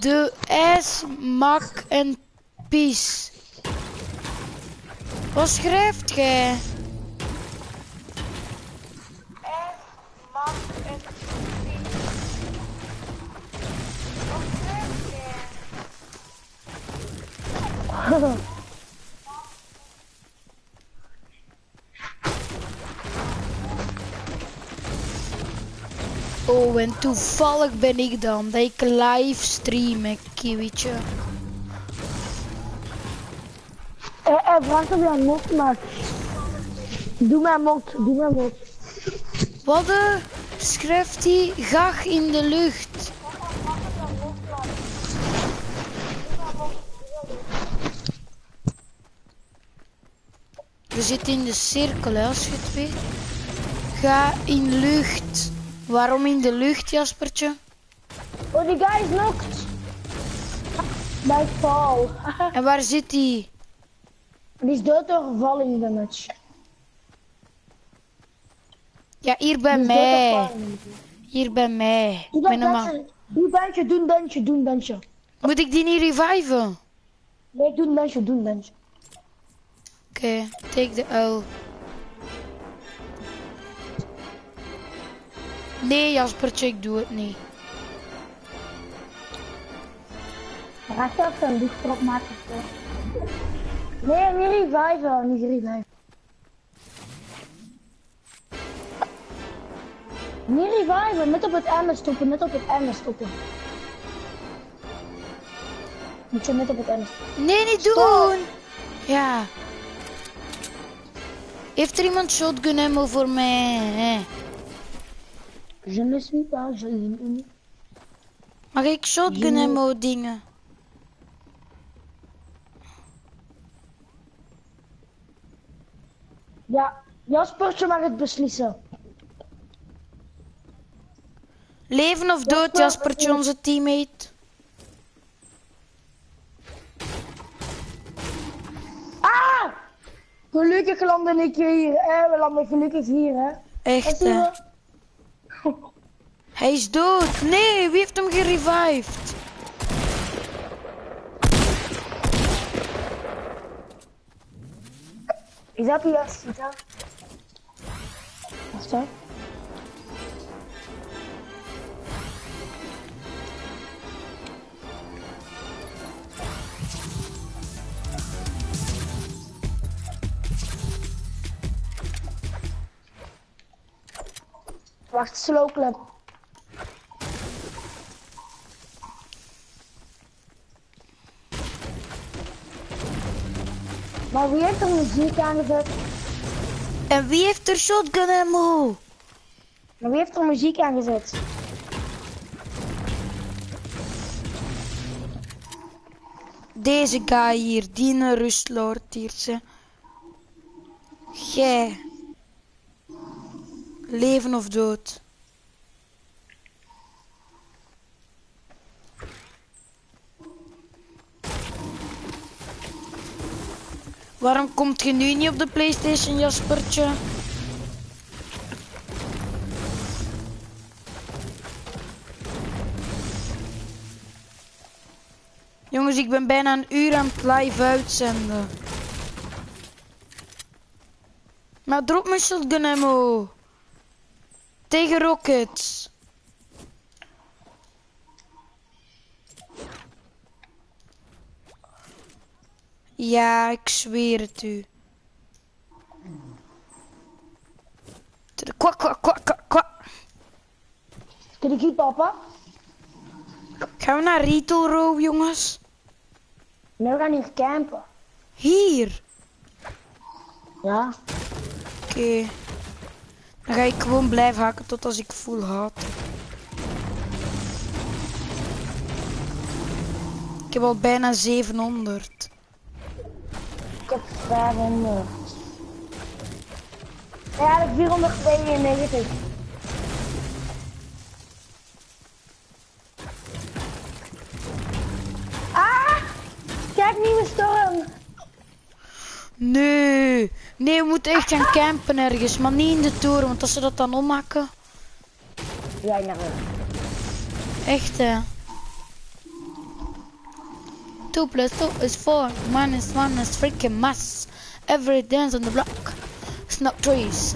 de ijs, mak en pies. Wat schrijft jij? Oh, en toevallig ben ik dan dat ik live stream, hè, kiwietje. Eh, eh, vraag of je een maakt. Doe mijn mond, doe mijn mond. Wat eh, schrijft hij? Gach in de lucht. We zitten in de cirkel, hè, als je het weet. Ga in lucht. Waarom in de lucht, Jaspertje? Oh, die guy is knocked. Bij val. En waar zit hij? die is dood door falling damage. Ja, hier bij mij. Hier bij mij. Doe dat dansje. Doe dansje, doe dansje, doe dansje. Moet ik die niet reviven? Nee, doe dansje, doe dansje. Oké, take the L. Nee, Jaspertje, ik doe het niet. Ook zo'n licht erop maken. Nee, niet reviven, niet reviven. Niet reviven, net op het einde stoppen, net op het einde stoppen. Moet je net op het einde stoppen. Nee, niet Stop. doen! Ja. Heeft er iemand shotgun ammo voor mij? Je ne suis pas jeune. Mag ik shotgun ammo dingen? Ja, Jaspertje mag het beslissen. Leven of dood, Jasper, Jaspertje, onze teammate? Ah! Gelukkig landde ik hier, hè? We landen gelukkig hier, hè? Echt, hè? we? Hij is dood. Nee, wie heeft hem gerevived? Is dat hier? Is dat? Wacht, hè? Wacht, slow. Maar wie heeft er muziek aangezet? En wie heeft er shotgun ammo? Maar wie heeft er muziek aangezet? Deze guy hier, die rustlord hier, ze. Leven of dood? Waarom komt je nu niet op de Playstation, Jaspertje? Jongens, ik ben bijna een uur aan het live uitzenden. Maar drop mijn shotgun ammo. Tegen rockets. Ja, ik zweer het u. Kwak, kwak, kwak, kwak, kwak. Kun je papa? Gaan we naar Retail Row, jongens? Nee, we gaan hier campen. Hier. Ja. Oké. Dan ga ik gewoon blijven hakken tot als ik full had. Ik heb al bijna 700. Ik heb 500. Ja, ik 492. Ah! Kijk, nieuwe storm. Nee. Nee, we moeten echt gaan campen ergens. Maar niet in de toren, want als ze dat dan omhakken. Ja, naar Echt hè. 2 plus 2 is 4. Minus 1 is freaking mass. Every dance on the block. Snap trees.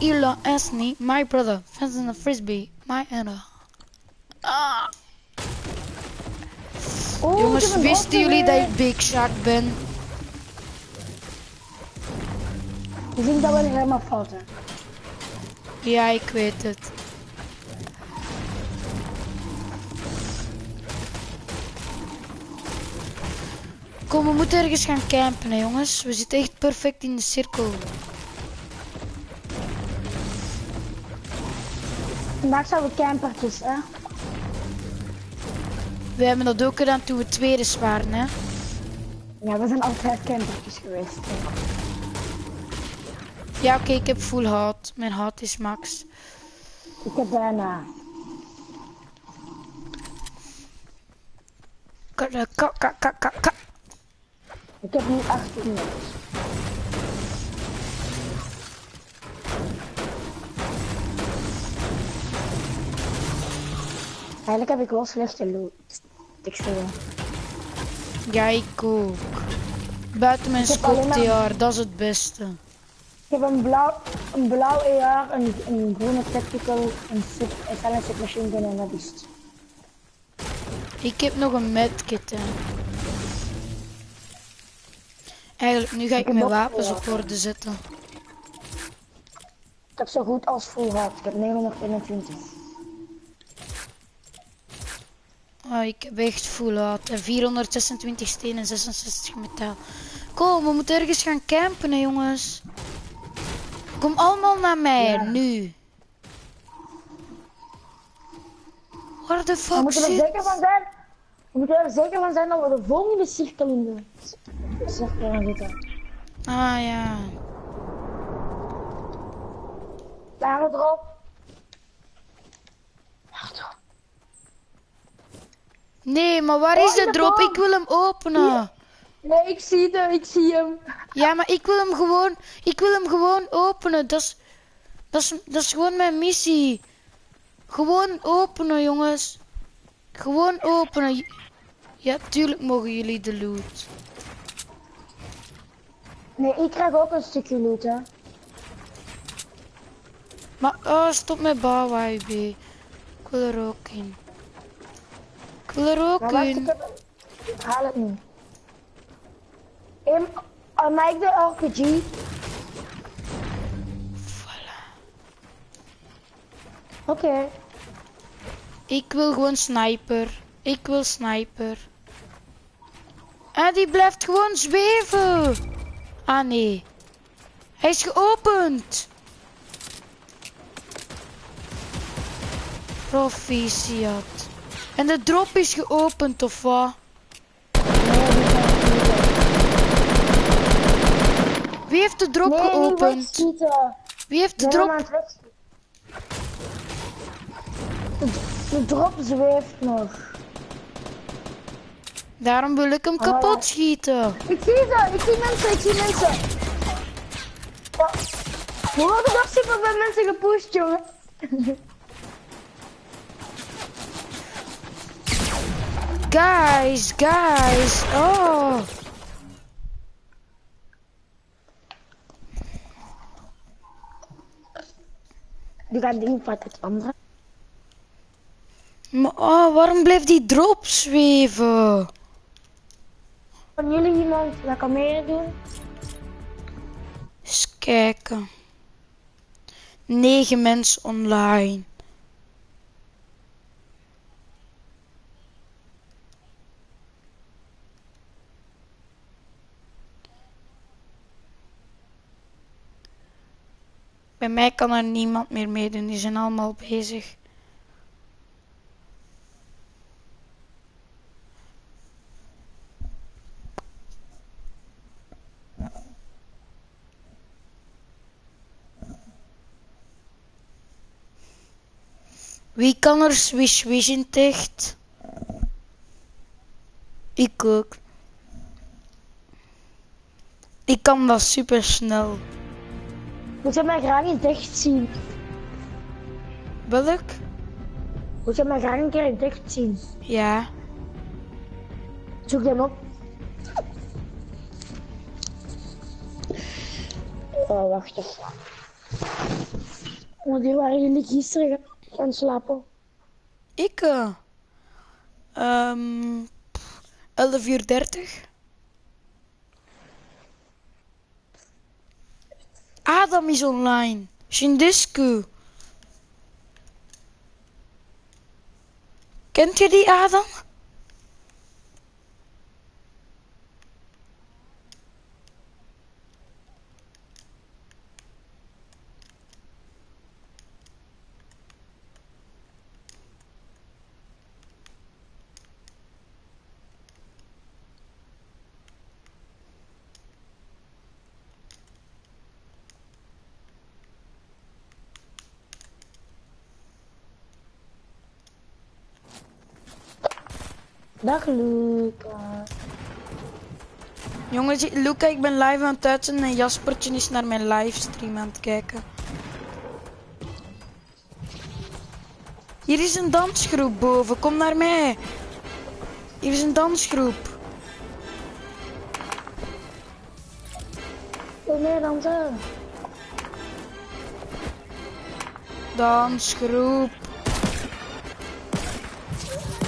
Elon Esney, my brother. Fans in the frisbee. My Anna. Ah. Oh, Jongens, wisten jullie dat ik Big Shark ben? Je vindt dat wel helemaal fout, hè? Ja, ik weet het. Kom, we moeten ergens gaan campen, hè, jongens. We zitten echt perfect in de cirkel. Vandaag zijn we campertjes, hè? We hebben dat ook gedaan toen we tweede waren, hè. Ja, we zijn altijd campertjes geweest. Ja, oké, ik heb full hout. Mijn hout is max. Ik heb bijna. Ka, ka, ka, ka, ka. Ik heb nu 18 minuten. Eigenlijk heb ik wel slechte loot. Ik wel. Ja, ik ook. Buiten mijn scope dat is het beste. Ik heb een blauw, een blauw AR, een, een groene tactical, een sub, een silenced machine gun en dat is het. Ik heb nog een medkit, hè. Eigenlijk, nu ga ik mijn wapens op orde zetten. Ik heb zo goed als full hard. Ik heb 921. Oh, ik heb echt full out. En 426 steen en 66 metaal. Kom, we moeten ergens gaan campen, hè, jongens. Kom allemaal naar mij, Ja. nu. Waar de We fuck moeten er zit? zeker van zijn. We moeten er zeker van zijn dat we de volgende cirkel in de cirkel gaan zitten. Ah, ja. Daar erop. Nee, maar waar is de drop? Ik wil hem openen. Nee, ik zie hem, ik zie hem. Ja, maar ik wil hem gewoon, ik wil hem gewoon openen. Dat is, dat is, dat is gewoon mijn missie. Gewoon openen, jongens. Gewoon openen. Ja, tuurlijk mogen jullie de loot. Nee, ik krijg ook een stukje loot, hè. Maar, oh, stop met bouwen, IB. Ik wil er ook in. Ik wil er ook Maar wacht, ik, in. heb, ik haal het niet. Ehm, uh, Mike de RPG. Oké. Ik wil gewoon sniper. Ik wil sniper. En die blijft gewoon zweven. Ah nee. Hij is geopend. Proficiat. En de drop is geopend of wat? Nee, die kan ik niet doen. Wie heeft de drop Nee, geopend? wegschieten. Wie heeft de ben drop? De, de drop zweeft nog. Daarom wil ik hem kapot schieten. Ik zie ze, ik zie mensen, ik zie mensen. Ja. We worden toch super veel mensen gepusht, jongen. Guys, guys. Oh. Die gaat die van het andere. Maar oh, waarom blijft die drop zweven? Van jullie iemand dat kan meedoen? Eens kijken. 9 mensen online. Bij mij kan er niemand meer meedoen, die zijn allemaal bezig. Wie kan er Swish Vision dicht? Ik ook. Ik kan dat super snel. Moet je mij graag in dicht zien? Welk? Moet je mij graag een keer in dicht zien? Ja. Zoek dan op. Oh, wacht even. Wanneer waren jullie gisteren gaan slapen? Ik? eh, ehm 11 uur 30. Adam is online. Shindisku. Kent je die Adam? Dag Luca. Jongens, Luca, ik ben live aan het uitzenden en Jaspertje is naar mijn livestream aan het kijken. Hier is een dansgroep boven, kom naar mij. Hier is een dansgroep. Wil meer dan zo? Dansgroep.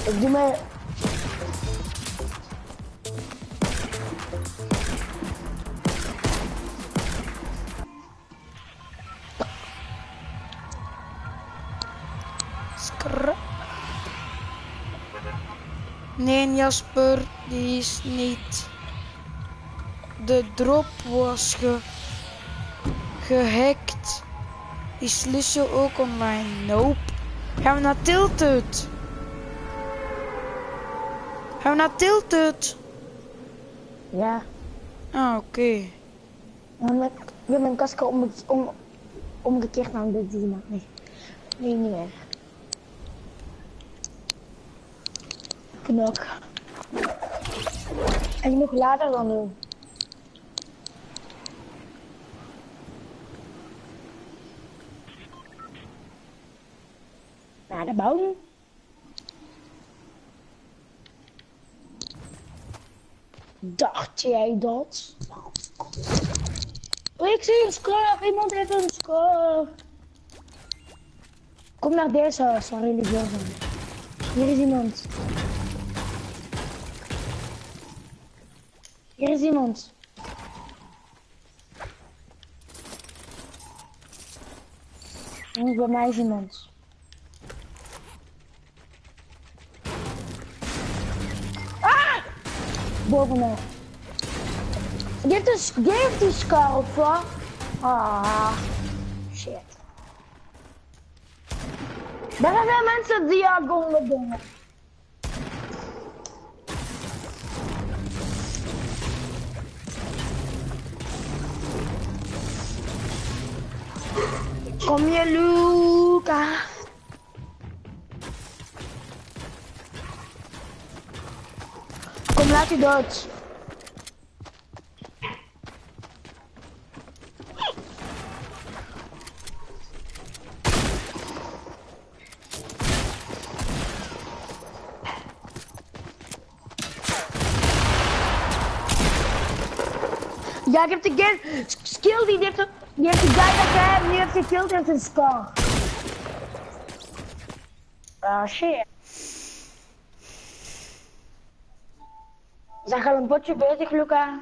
Ik doe mij... Jasper, die is niet. De drop was ge gehackt. Is Lisse ook online? Nope. Gaan we naar Tilted? Gaan we naar Tilted? Ja. Ah, oké. Met, ik ben mijn kastje om, om, omgekeerd naar dit zien. Nee. Nee, niet meer. Knok. En je moet later dan doen. Naar de boom. Dacht jij dat? Oh, ik zie een score. Iemand heeft een score. Kom naar deze veel zijn. Hier is iemand. Hier is iemand. Jongens, bij mij is iemand. Ah! Boven mij. Die heeft een, die scar of wat? Ah, shit. Daar zijn mensen die aan komen doen. Kom je, Luca? Kom, laat je dood. Ja, ik heb de game skill die heeft, die heeft de guy dat jij hem nu hebt gekilld heeft een scar. Ah shit. Zeg al een potje bezig, Luca.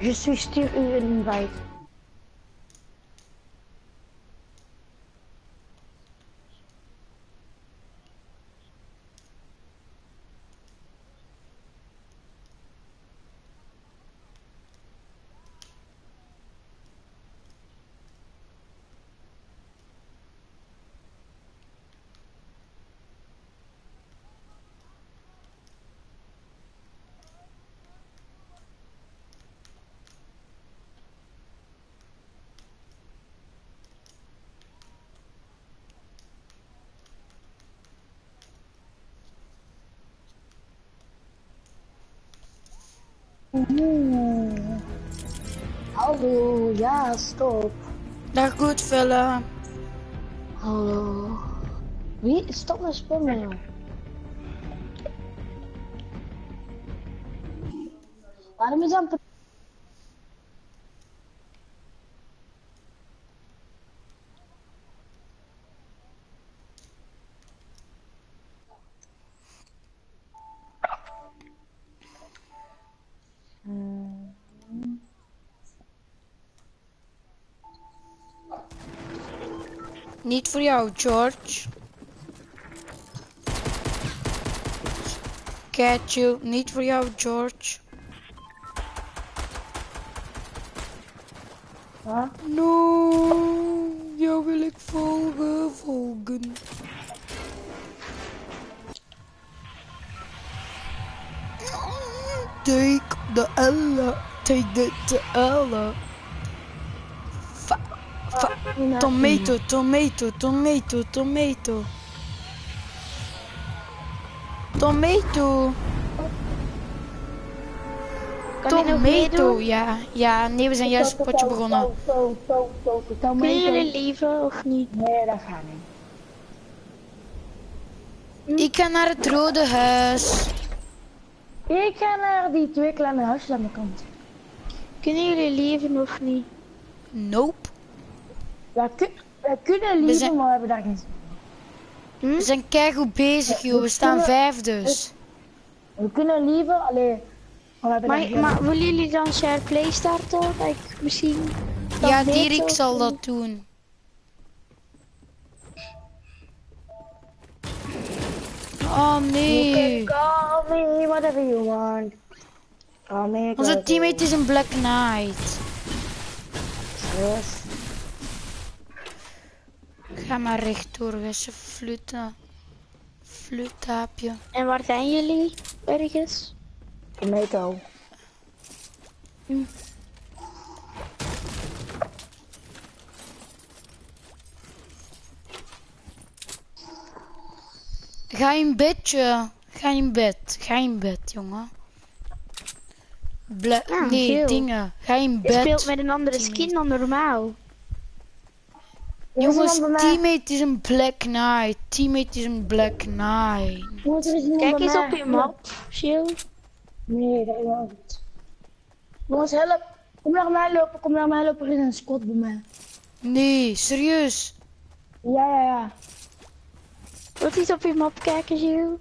Je suis stuur u een invite. Mhm. Hallo, ja, stop. Dag goed, Villa. Hallo. Wie? Stop met spammen, joh. Waarom is dat... Niet voor jou, George. Catch you. Niet voor jou, George. Huh? No, jou wil ik volgen, volgen. Take the L, take the, the L. Tomato, tomato, tomato, tomato. Tomato, Kan tomato, meedoen? ja. Ja, nee, we zijn juist het potje begonnen. Kunnen jullie liever of niet? Nee, dat gaat niet. Ik ga naar het rode huis. Ik ga naar die twee kleine huisjes aan de kant. Kunnen jullie liever of niet? Nope. Wij, wij kunnen liever, zijn- maar we hebben daar geen zin in. We zijn keigoed bezig, joh. We staan vijf dus. We kunnen liever, alleen... Maar, we Maar, willen jullie dan share play starten? Like, misschien... Ja, Dirk zal dat doen. Oh nee. Call me whatever you want. Call me. Onze teammate is een Black Knight. Yes. Ga maar rechtdoor, wessen fluten. Flutaapje. En waar zijn jullie? Ergens? Tomato. Ga in bedje. Ga in bed. Ga in bed, jongen. Bla Ja, nee, dingen. Ga in Je speelt bed. met een andere skin dan normaal. Jongens, is teammate is een Black Knight. Teammate is een Black Knight. Jongens, er is Kijk eens op je map, Shield. Nee, dat is wel goed. Jongens, help. Kom naar mij lopen, kom naar mij lopen. Er is een squad bij mij. Nee, serieus. Ja, ja, ja. Je eens op je map kijken, Shield?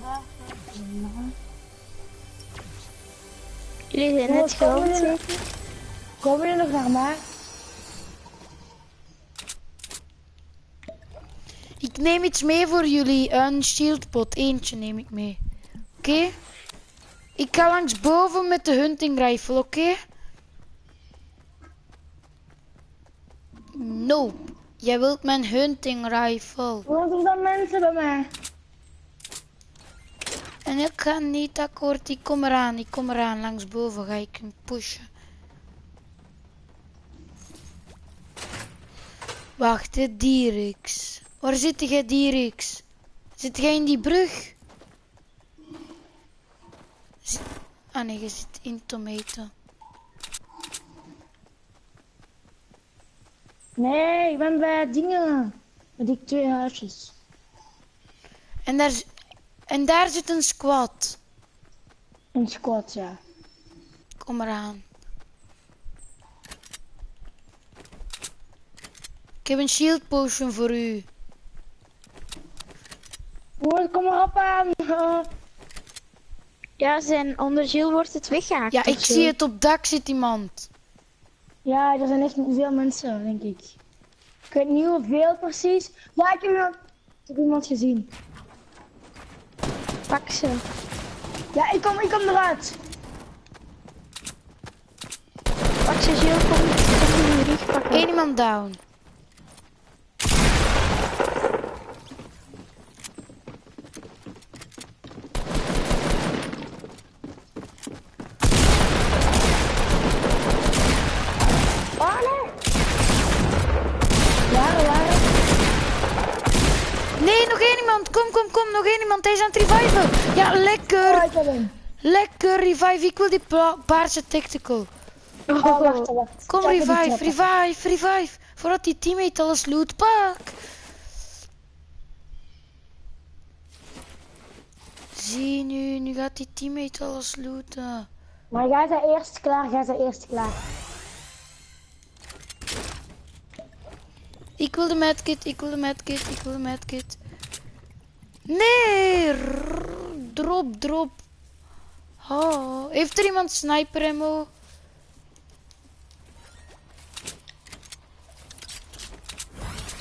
Daar. Jullie zijn net Jongens, komen jullie- nog naar mij? Ik neem iets mee voor jullie. Een shieldpot. Eentje neem ik mee. Oké? Ik ga langs boven met de hunting rifle, oké? Nope. Jij wilt mijn hunting rifle. Er zijn mensen bij mij. En ik ga niet akkoord. Ik kom eraan. Ik kom eraan. Langs boven ga ik hem pushen. Wacht, hè, Dirix. Waar zit jij, Dirix? Zit jij in die brug? Zit- Ah nee, je zit in tomato. Nee, ik ben bij dingen. Met die twee huisjes. En daar, en daar zit een squad. Een squad, ja. Kom eraan. Ik heb een shield potion voor u. Jongens, kom erop aan. Ja, zijn onder Shield wordt het weggehaakt. Ja, ik zie het op dak zit iemand. ja, er zijn echt veel mensen, denk ik. Ik weet niet hoeveel precies. Ja, ik heb iemand, ik heb iemand gezien. Pak ze. Ja, ik kom, ik kom eruit. Pak ze, Shield. Kom. Eén iemand down. kom, kom, kom. Nog één iemand. Hij is aan het reviven. Ja, Oh, lekker. ik heb hem. Lekker, revive. Ik wil die paarse tactical. Oh, wacht, wacht. Kom, revive, revive, revive. Voordat die teammate alles loot. Pak. Zie nu, nu gaat die teammate alles looten. Maar jij bent eerst klaar, jij bent eerst klaar. Ik wil de medkit, ik wil de medkit, ik wil de medkit. Nee! Drop, drop. Oh, heeft er iemand sniper ammo?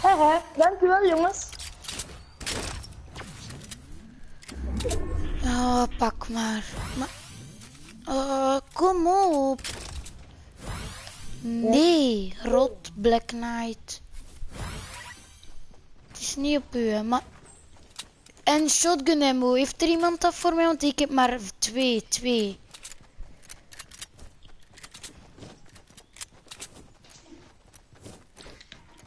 Hè. Dankjewel, jongens. Oh, pak maar. maar oh, kom op. Nee, rot Black Knight. Het is niet op u, hè, maar... En shotgun ammo, heeft er iemand dat voor mij? Want ik heb maar twee, twee.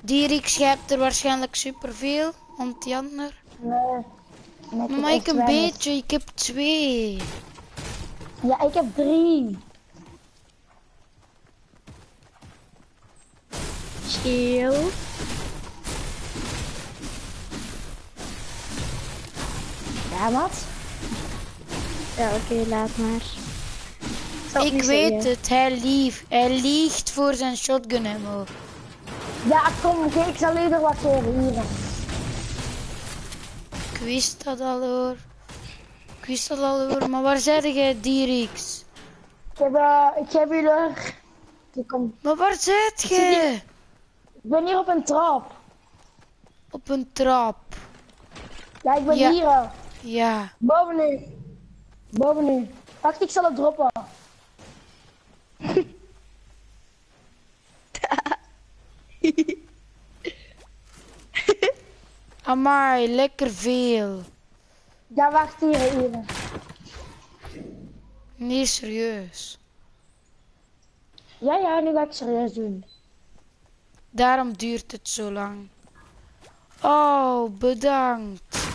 Dierik, hebt er waarschijnlijk superveel, want die ander... Nee. Maar ik een weinig. beetje, ik heb twee. Ja, ik heb drie. Chill. Ja, wat? Ja, oké, laat maar. Zal Ik weet het, hij liegt. Hij liegt voor zijn shotgun ammo. Ja, kom, ik zal eerder wat zeggen. Hier. Ik wist dat al hoor. Ik wist dat al hoor, maar waar zei jij, Dierix? Ik heb, eh, ik heb hier... eh, Ik, kom. Maar waar zit jij? ik ben hier op een trap. Op een trap. Ja, ik ben Ja. hier. Ja. boven u. Boven u. Wacht, ik zal het droppen. Amai, lekker veel. Ja, wacht hier, hier. Nee, serieus. Ja, ja, nu ga ik serieus doen. Daarom duurt het zo lang. Oh, bedankt.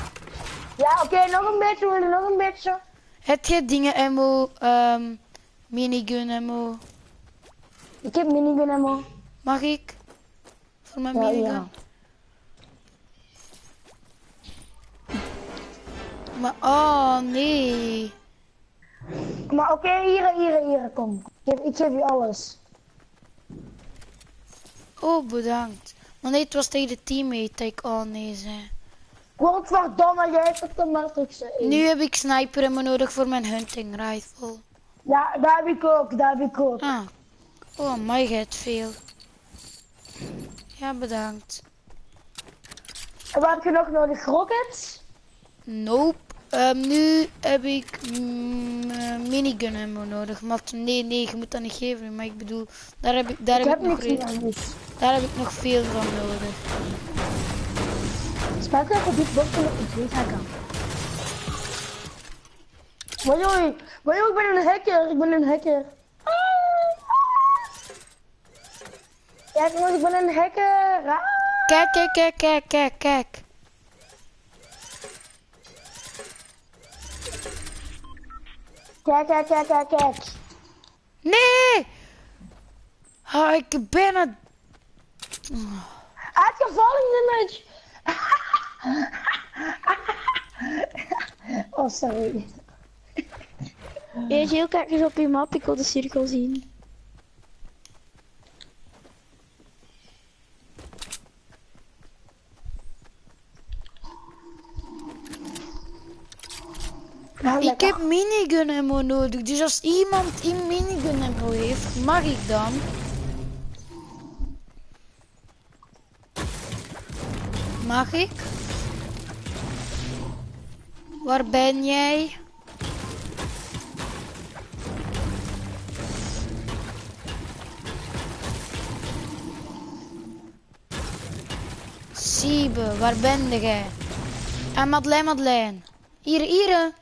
Ja, oké, nog een beetje, nog een beetje. Heb jij dingen ammo, ehm minigun ammo? Ik heb minigun ammo. Mag ik? Voor mijn Ja, minigun? ja. Maar, oh nee. Maar oké, hier, hier, hier, kom. Ik geef, ik geef je alles. Oh, bedankt. Maar nee, het was tegen de teammate dat ik oh nee zei. Godverdomme, jij hebt de matrix. hè. Nu heb ik sniper ammo nodig voor mijn hunting rifle. Ja, daar heb ik ook, daar heb ik ook. Ah. Oh, my hebt veel. Ja, bedankt. En wat heb je nog nodig? Rockets? Nope. Ehm, nu heb ik mm, eh, minigun ammo nodig. Maar nee, nee, je moet dat niet geven. Maar ik bedoel, daar heb ik, daar Ik heb heb ik, nog, daar heb ik nog veel van nodig. Boven nog niet weet gaan kan. Maar joh, ik ben een hacker, ik ben een hacker. Kijk jongens, ik ben een hacker. Ah. Kijk, kijk, kijk, kijk, kijk, kijk. Kijk, kijk, kijk, kijk, kijk. Nee! Oh, ik ben het. Uitgevallen damage. oh, sorry. Weet je, heel kijk eens op je map, ik wil de cirkel zien. Nou, Ik heb minigun ammo nodig. Dus als iemand een minigun ammo heeft, mag ik dan? Mag ik? Waar ben jij? Siebe, waar ben jij? En Madeleine, Madeleine. Hier, hier.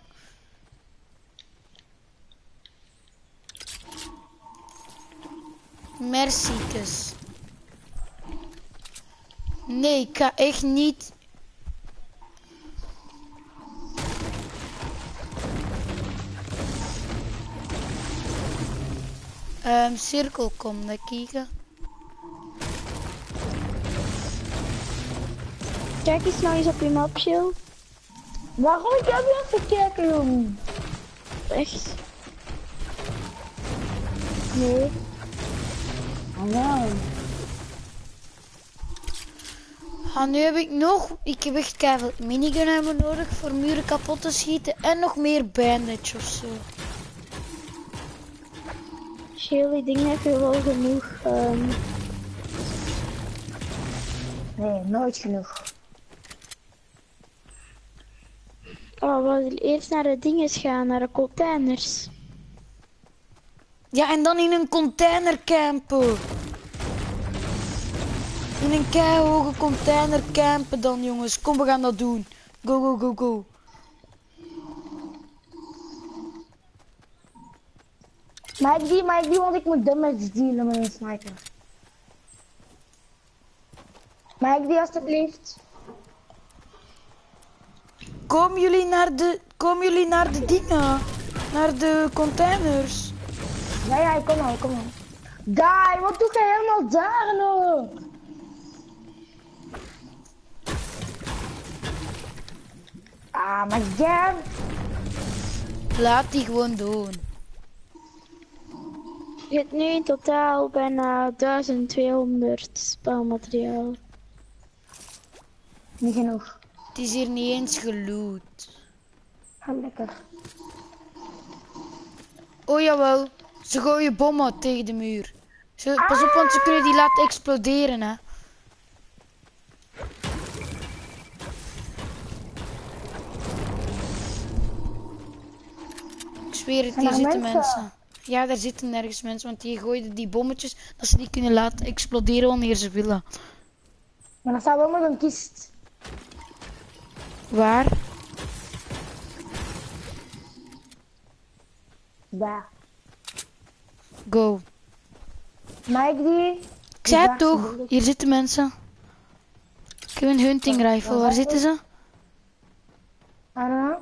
Merciekes. Nee, ik ga echt niet. Ehm, cirkel kom, dat kijken. Kijk eens nou eens op je map, Jill. Waarom ik heb je even kijken, jongen? Echt. Nee. Oh, wel. Ah, nu heb ik nog, ik heb echt keihard minigun hebben nodig voor muren kapot te schieten en nog meer bandage of zo. Ik denk dat je wel genoeg... ehm, Nee, nooit genoeg. Oh, we willen eerst naar de dingen gaan, naar de containers. Ja, en dan in een container campen. In een keihoge container campen dan, jongens. Kom, we gaan dat doen. Go, go, go, go. Maar ik die, maar ik die, want ik moet damage dealen met een sniper. Maar ik die alstublieft. Kom jullie naar de, kom jullie naar de dingen. Naar de containers. Ja, ja, kom maar, kom maar. Guy, wat doe jij helemaal daar nog? Ah, maar jij... Laat die gewoon doen. Je hebt nu in totaal bijna 1200 spelmateriaal. Niet genoeg. Het is hier niet eens geloot. Ga lekker. Oh jawel, ze gooien bommen tegen de muur. Ze, pas op, want ze kunnen die laten exploderen, hè. Ik zweer het, hier er zitten mensen? Ja, daar zitten nergens mensen, want die gooiden die bommetjes, dat ze die kunnen laten exploderen wanneer ze willen. Maar dan staat wel nog een kist. Waar? Daar. Go. Ik die... Ik zei het toch, hier zitten mensen. Ik heb een hunting rifle, waar zitten ze? I don't know.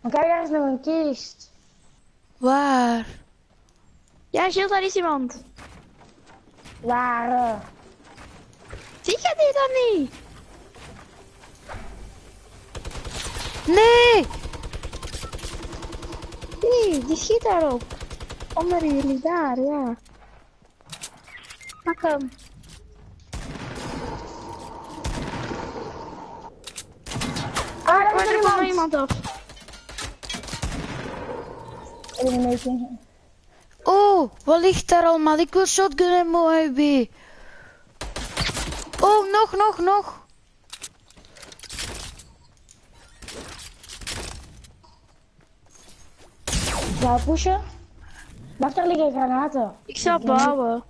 Maar kijk, daar is nog een kist. Waar? Ja, Jill, daar is iemand. Waar? Zie je die dan niet? Nee! Nee, die schiet daarop. Onder jullie daar, ja. Pak hem. Ah, daar is er iemand. iemand op. Oh, wat ligt daar allemaal? Ik wil shotgun en MOAB. Oh, nog, nog, nog. Zou pushen? Wacht, daar liggen granaten. Ik zal bouwen.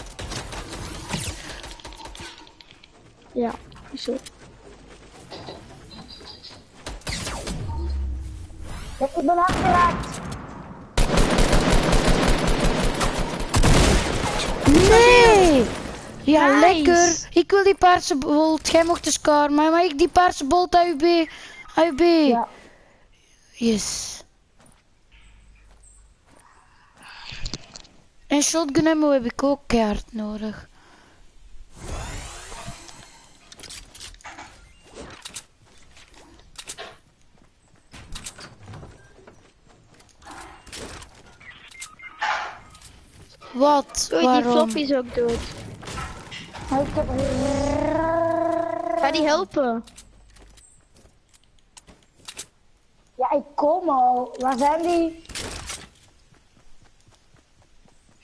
Ja, zo. Ja, ik ben hard geraakt. Nee! Ja, Nice. lekker. Ik wil die paarse bolt. Jij mocht de scar, maar mag ik die paarse bolt AUB? AUB. Ja. Yes. En shotgun ammo heb ik ook keihard nodig. Wat? Oei, die Waarom? flop is ook dood. Ik heb... Ga die helpen? Ja, ik kom al. Waar zijn die?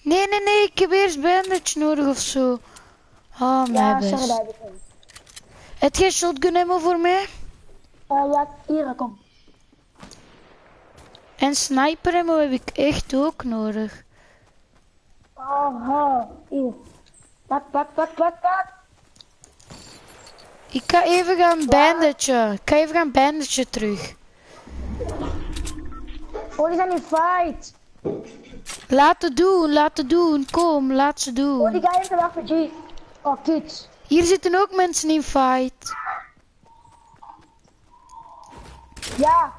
Nee, nee, nee, ik heb eerst bandage nodig of zo. Ah, mijn Ja, best. sorry, heb jij shotgun ammo voor mij? Eh, ja, hier, kom. En sniper ammo heb ik echt ook nodig. Oh, oh, hier. Pak, pak, pak, pak, pak. Ik ga even gaan bandage. Ik ga even gaan bandage terug. Oh, die zijn in fight. Laat het doen, laat het doen. Kom, laat ze Oh, doen. die guy heeft een RPG. Oh, kut. Hier zitten ook mensen in fight. Ja.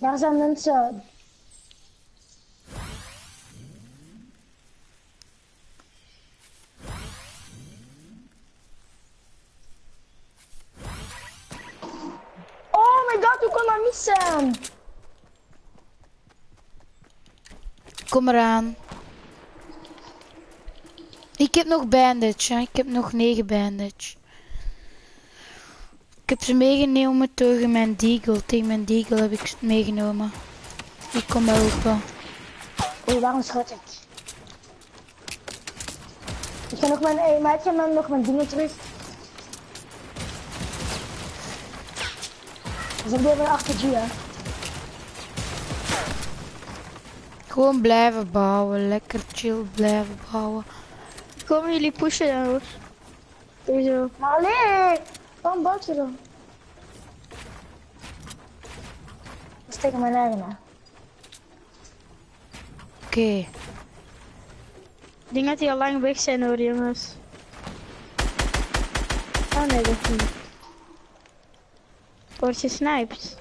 Daar zijn mensen. Maar missen. Kom eraan. Ik heb nog bandage, hè. ik heb nog 9 bandage. Ik heb ze meegenomen tegen mijn deagle. Tegen mijn deagle heb ik ze meegenomen. Ik kom helpen. Oei, waarom schot ik? Ik ga nog mijn, hey, ga dan nog mijn dingen terug. Dus ik ben weer achter G, hè. Gewoon blijven bouwen. Lekker chill blijven bouwen. Komen jullie pushen dan hoor. Sowieso. Maar allee, waarom bouwt je dan? Dat is tegen mijn eigen, hè. Oké. Ik denk dat die al lang weg zijn hoor jongens. Oh nee, dat niet. Word je sniped?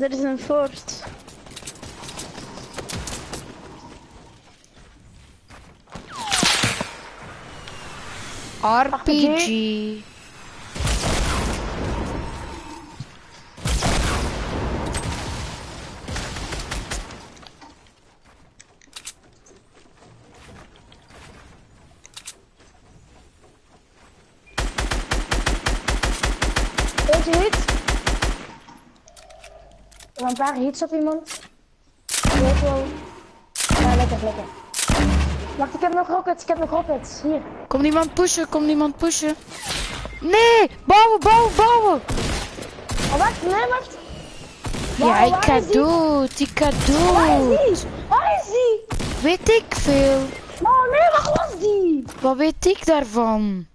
Er is een fort. RPG. Deze paar hits op iemand. Weet wel. Ja, lekker, lekker. Wacht, ik heb nog rockets, ik heb nog rockets. Hier. Kom niemand pushen, kom niemand pushen. Nee! Bouwen, bouwen, bouwen! Oh, wacht, nee, wacht. Ja, Waar- ik waar ga dood, ik ga Waar dood. is die? Waar is die? Weet ik veel. Oh nee, waar was die? Wat weet ik daarvan?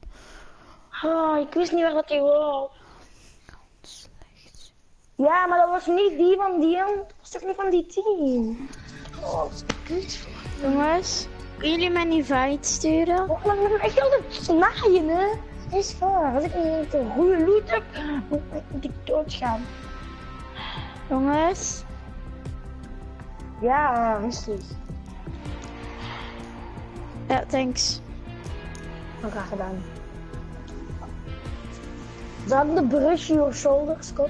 Oh, ik wist niet waar dat die was. Ja, maar dat was niet die van die. Dat was toch niet van die team? Oh, kut. Jongens, kunnen jullie mij een invite sturen? Oh, maar ik ben echt altijd naaien, hè? Is waar. Als ik niet een goede loot heb, moet ik doodgaan. Jongens, Ja, rustig. ja thanks. Oh, graag gedaan. Hadden de brush your shoulders, kom.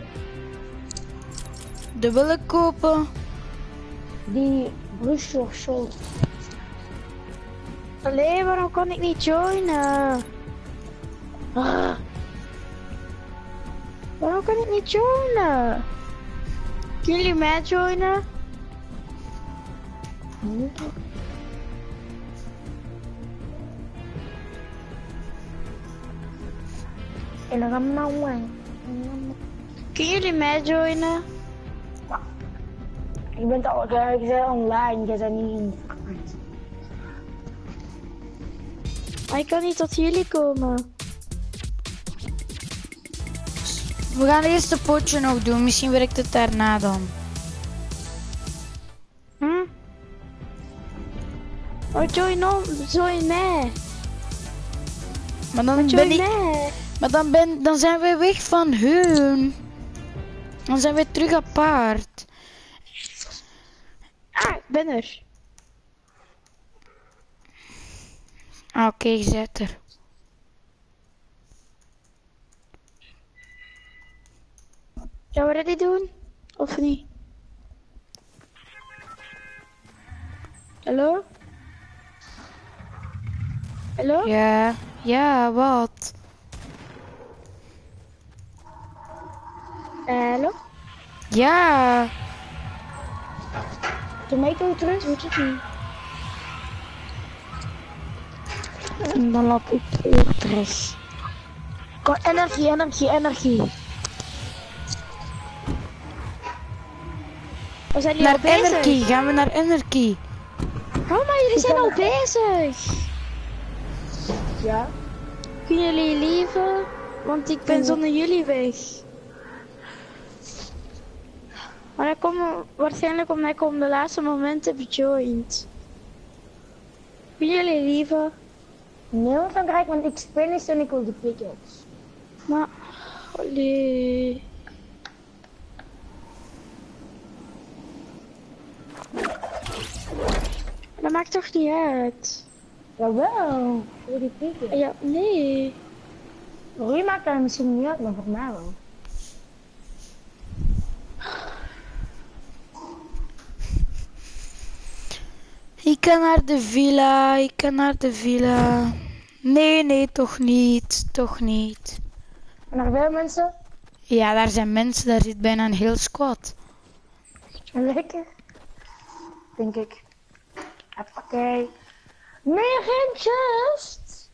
De wil ik kopen. Die your shoulders. Allee, waarom kan ik niet joinen? Ah, Waarom kan ik niet joinen? Kunnen jullie mij joinen? en dan gaan we. Kunnen jullie mij joinen? Je bent al, je bent online, je bent niet in. Maar ik kan niet tot jullie komen. We gaan eerst de potje nog doen. Misschien werkt het daarna dan. Hm? Oh, join on, join mij. Maar dan, ben Join ik, mij. maar dan, ben, dan zijn we weg van hun. Dan zijn we terug apart. Ah, ik ben er. Oké, je zit er. Gaan we doen? Of niet? Hallo? Hallo? Ja, ja, wat? Eh, hallo? Ja, Tomato terug? Doet het niet. En dan laat ik terug. Kom, energie, energie, energie. We zijn naar. Energy. Gaan we naar Energy. Oh, maar jullie zijn al bezig. Ja. Kunnen jullie lieven? Want ik ben zonder jullie weg. Maar ik kom waarschijnlijk omdat ik op de laatste moment heb gejoined. Kunnen jullie lieven? Nee, want dan krijg ik XP niet en ik wil de pickaxe. Maar, allee. Dat maakt toch niet uit? Jawel, voor die pickaxe. Ja, nee. Voor u maakt dat misschien niet uit, maar voor mij wel. Kan naar de villa, ik kan naar de villa. Nee, nee, toch niet, toch niet. En naar veel mensen? Ja, daar zijn mensen, daar zit bijna een heel squad. Lekker. Denk ik. Oké. Nee, geen chest.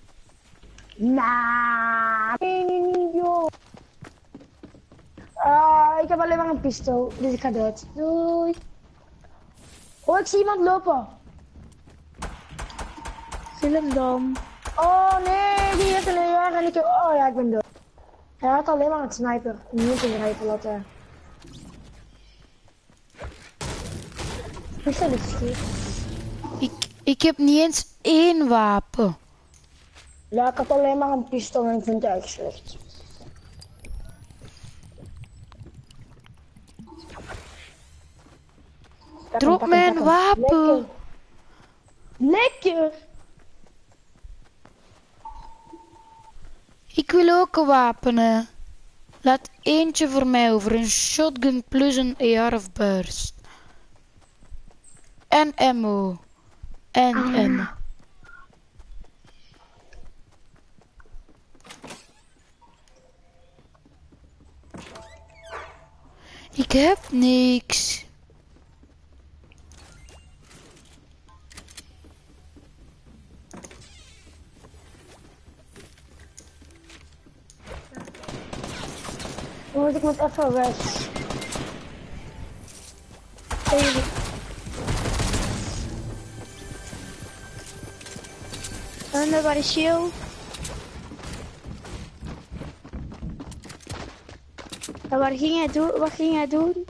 Nah, nee, nee, niet joh. Ah, ik heb alleen maar een pistool, dus ik ga dood. Doei. Oh, ik zie iemand lopen. Film dan. Oh nee, die heeft een AR en ik heb... Oh ja, ik ben dood. Hij had alleen maar een sniper. Niet een rijden laten. Hoe stel ik? Ik, ik heb niet eens één wapen. Ja, ik had alleen maar een pistool en ik vind het echt slecht. Drop pak mij hem, een pak hem. wapen. Lekker. Lekker. Ik wil ook een wapen. hè. Laat eentje voor mij over. Een shotgun plus een AR of burst. En ammo. En Ah. ammo. Ik heb niks. Moet even. Even. En daar waar is shield? En waar ging hij doen? Wat ging hij doen?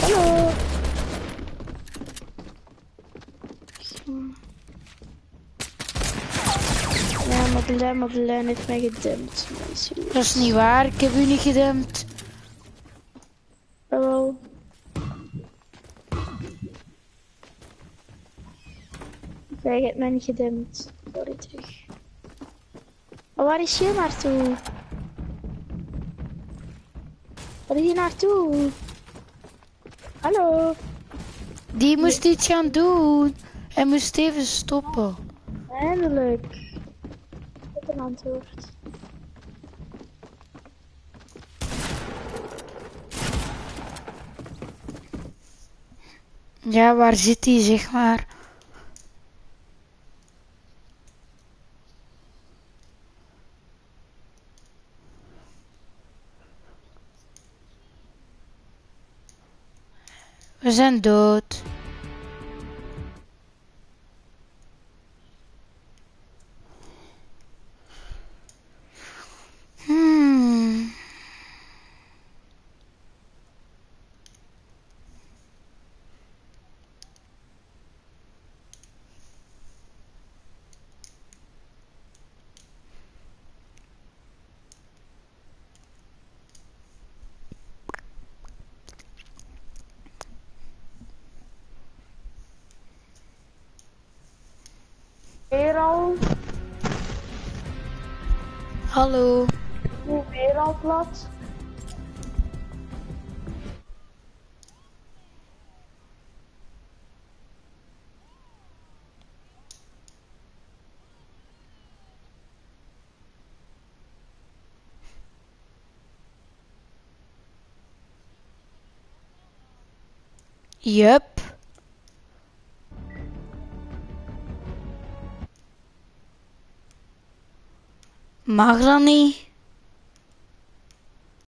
Hallo. Ja, Madeleine, heeft mij gedempt. mensen. Dat is niet waar. Ik heb u niet gedempt. Hallo. Jij hebt mij niet gedempt. Sorry terug. Maar waar is je naartoe? Waar is je naartoe? Hallo. Die moest iets gaan doen. Hij moest even stoppen. Eindelijk. Ik heb een antwoord. Ja, waar zit hij, zeg maar? We zijn dood. Hmm. Weer al. Hallo. Nu weer al plat. Yup. Mag dat niet?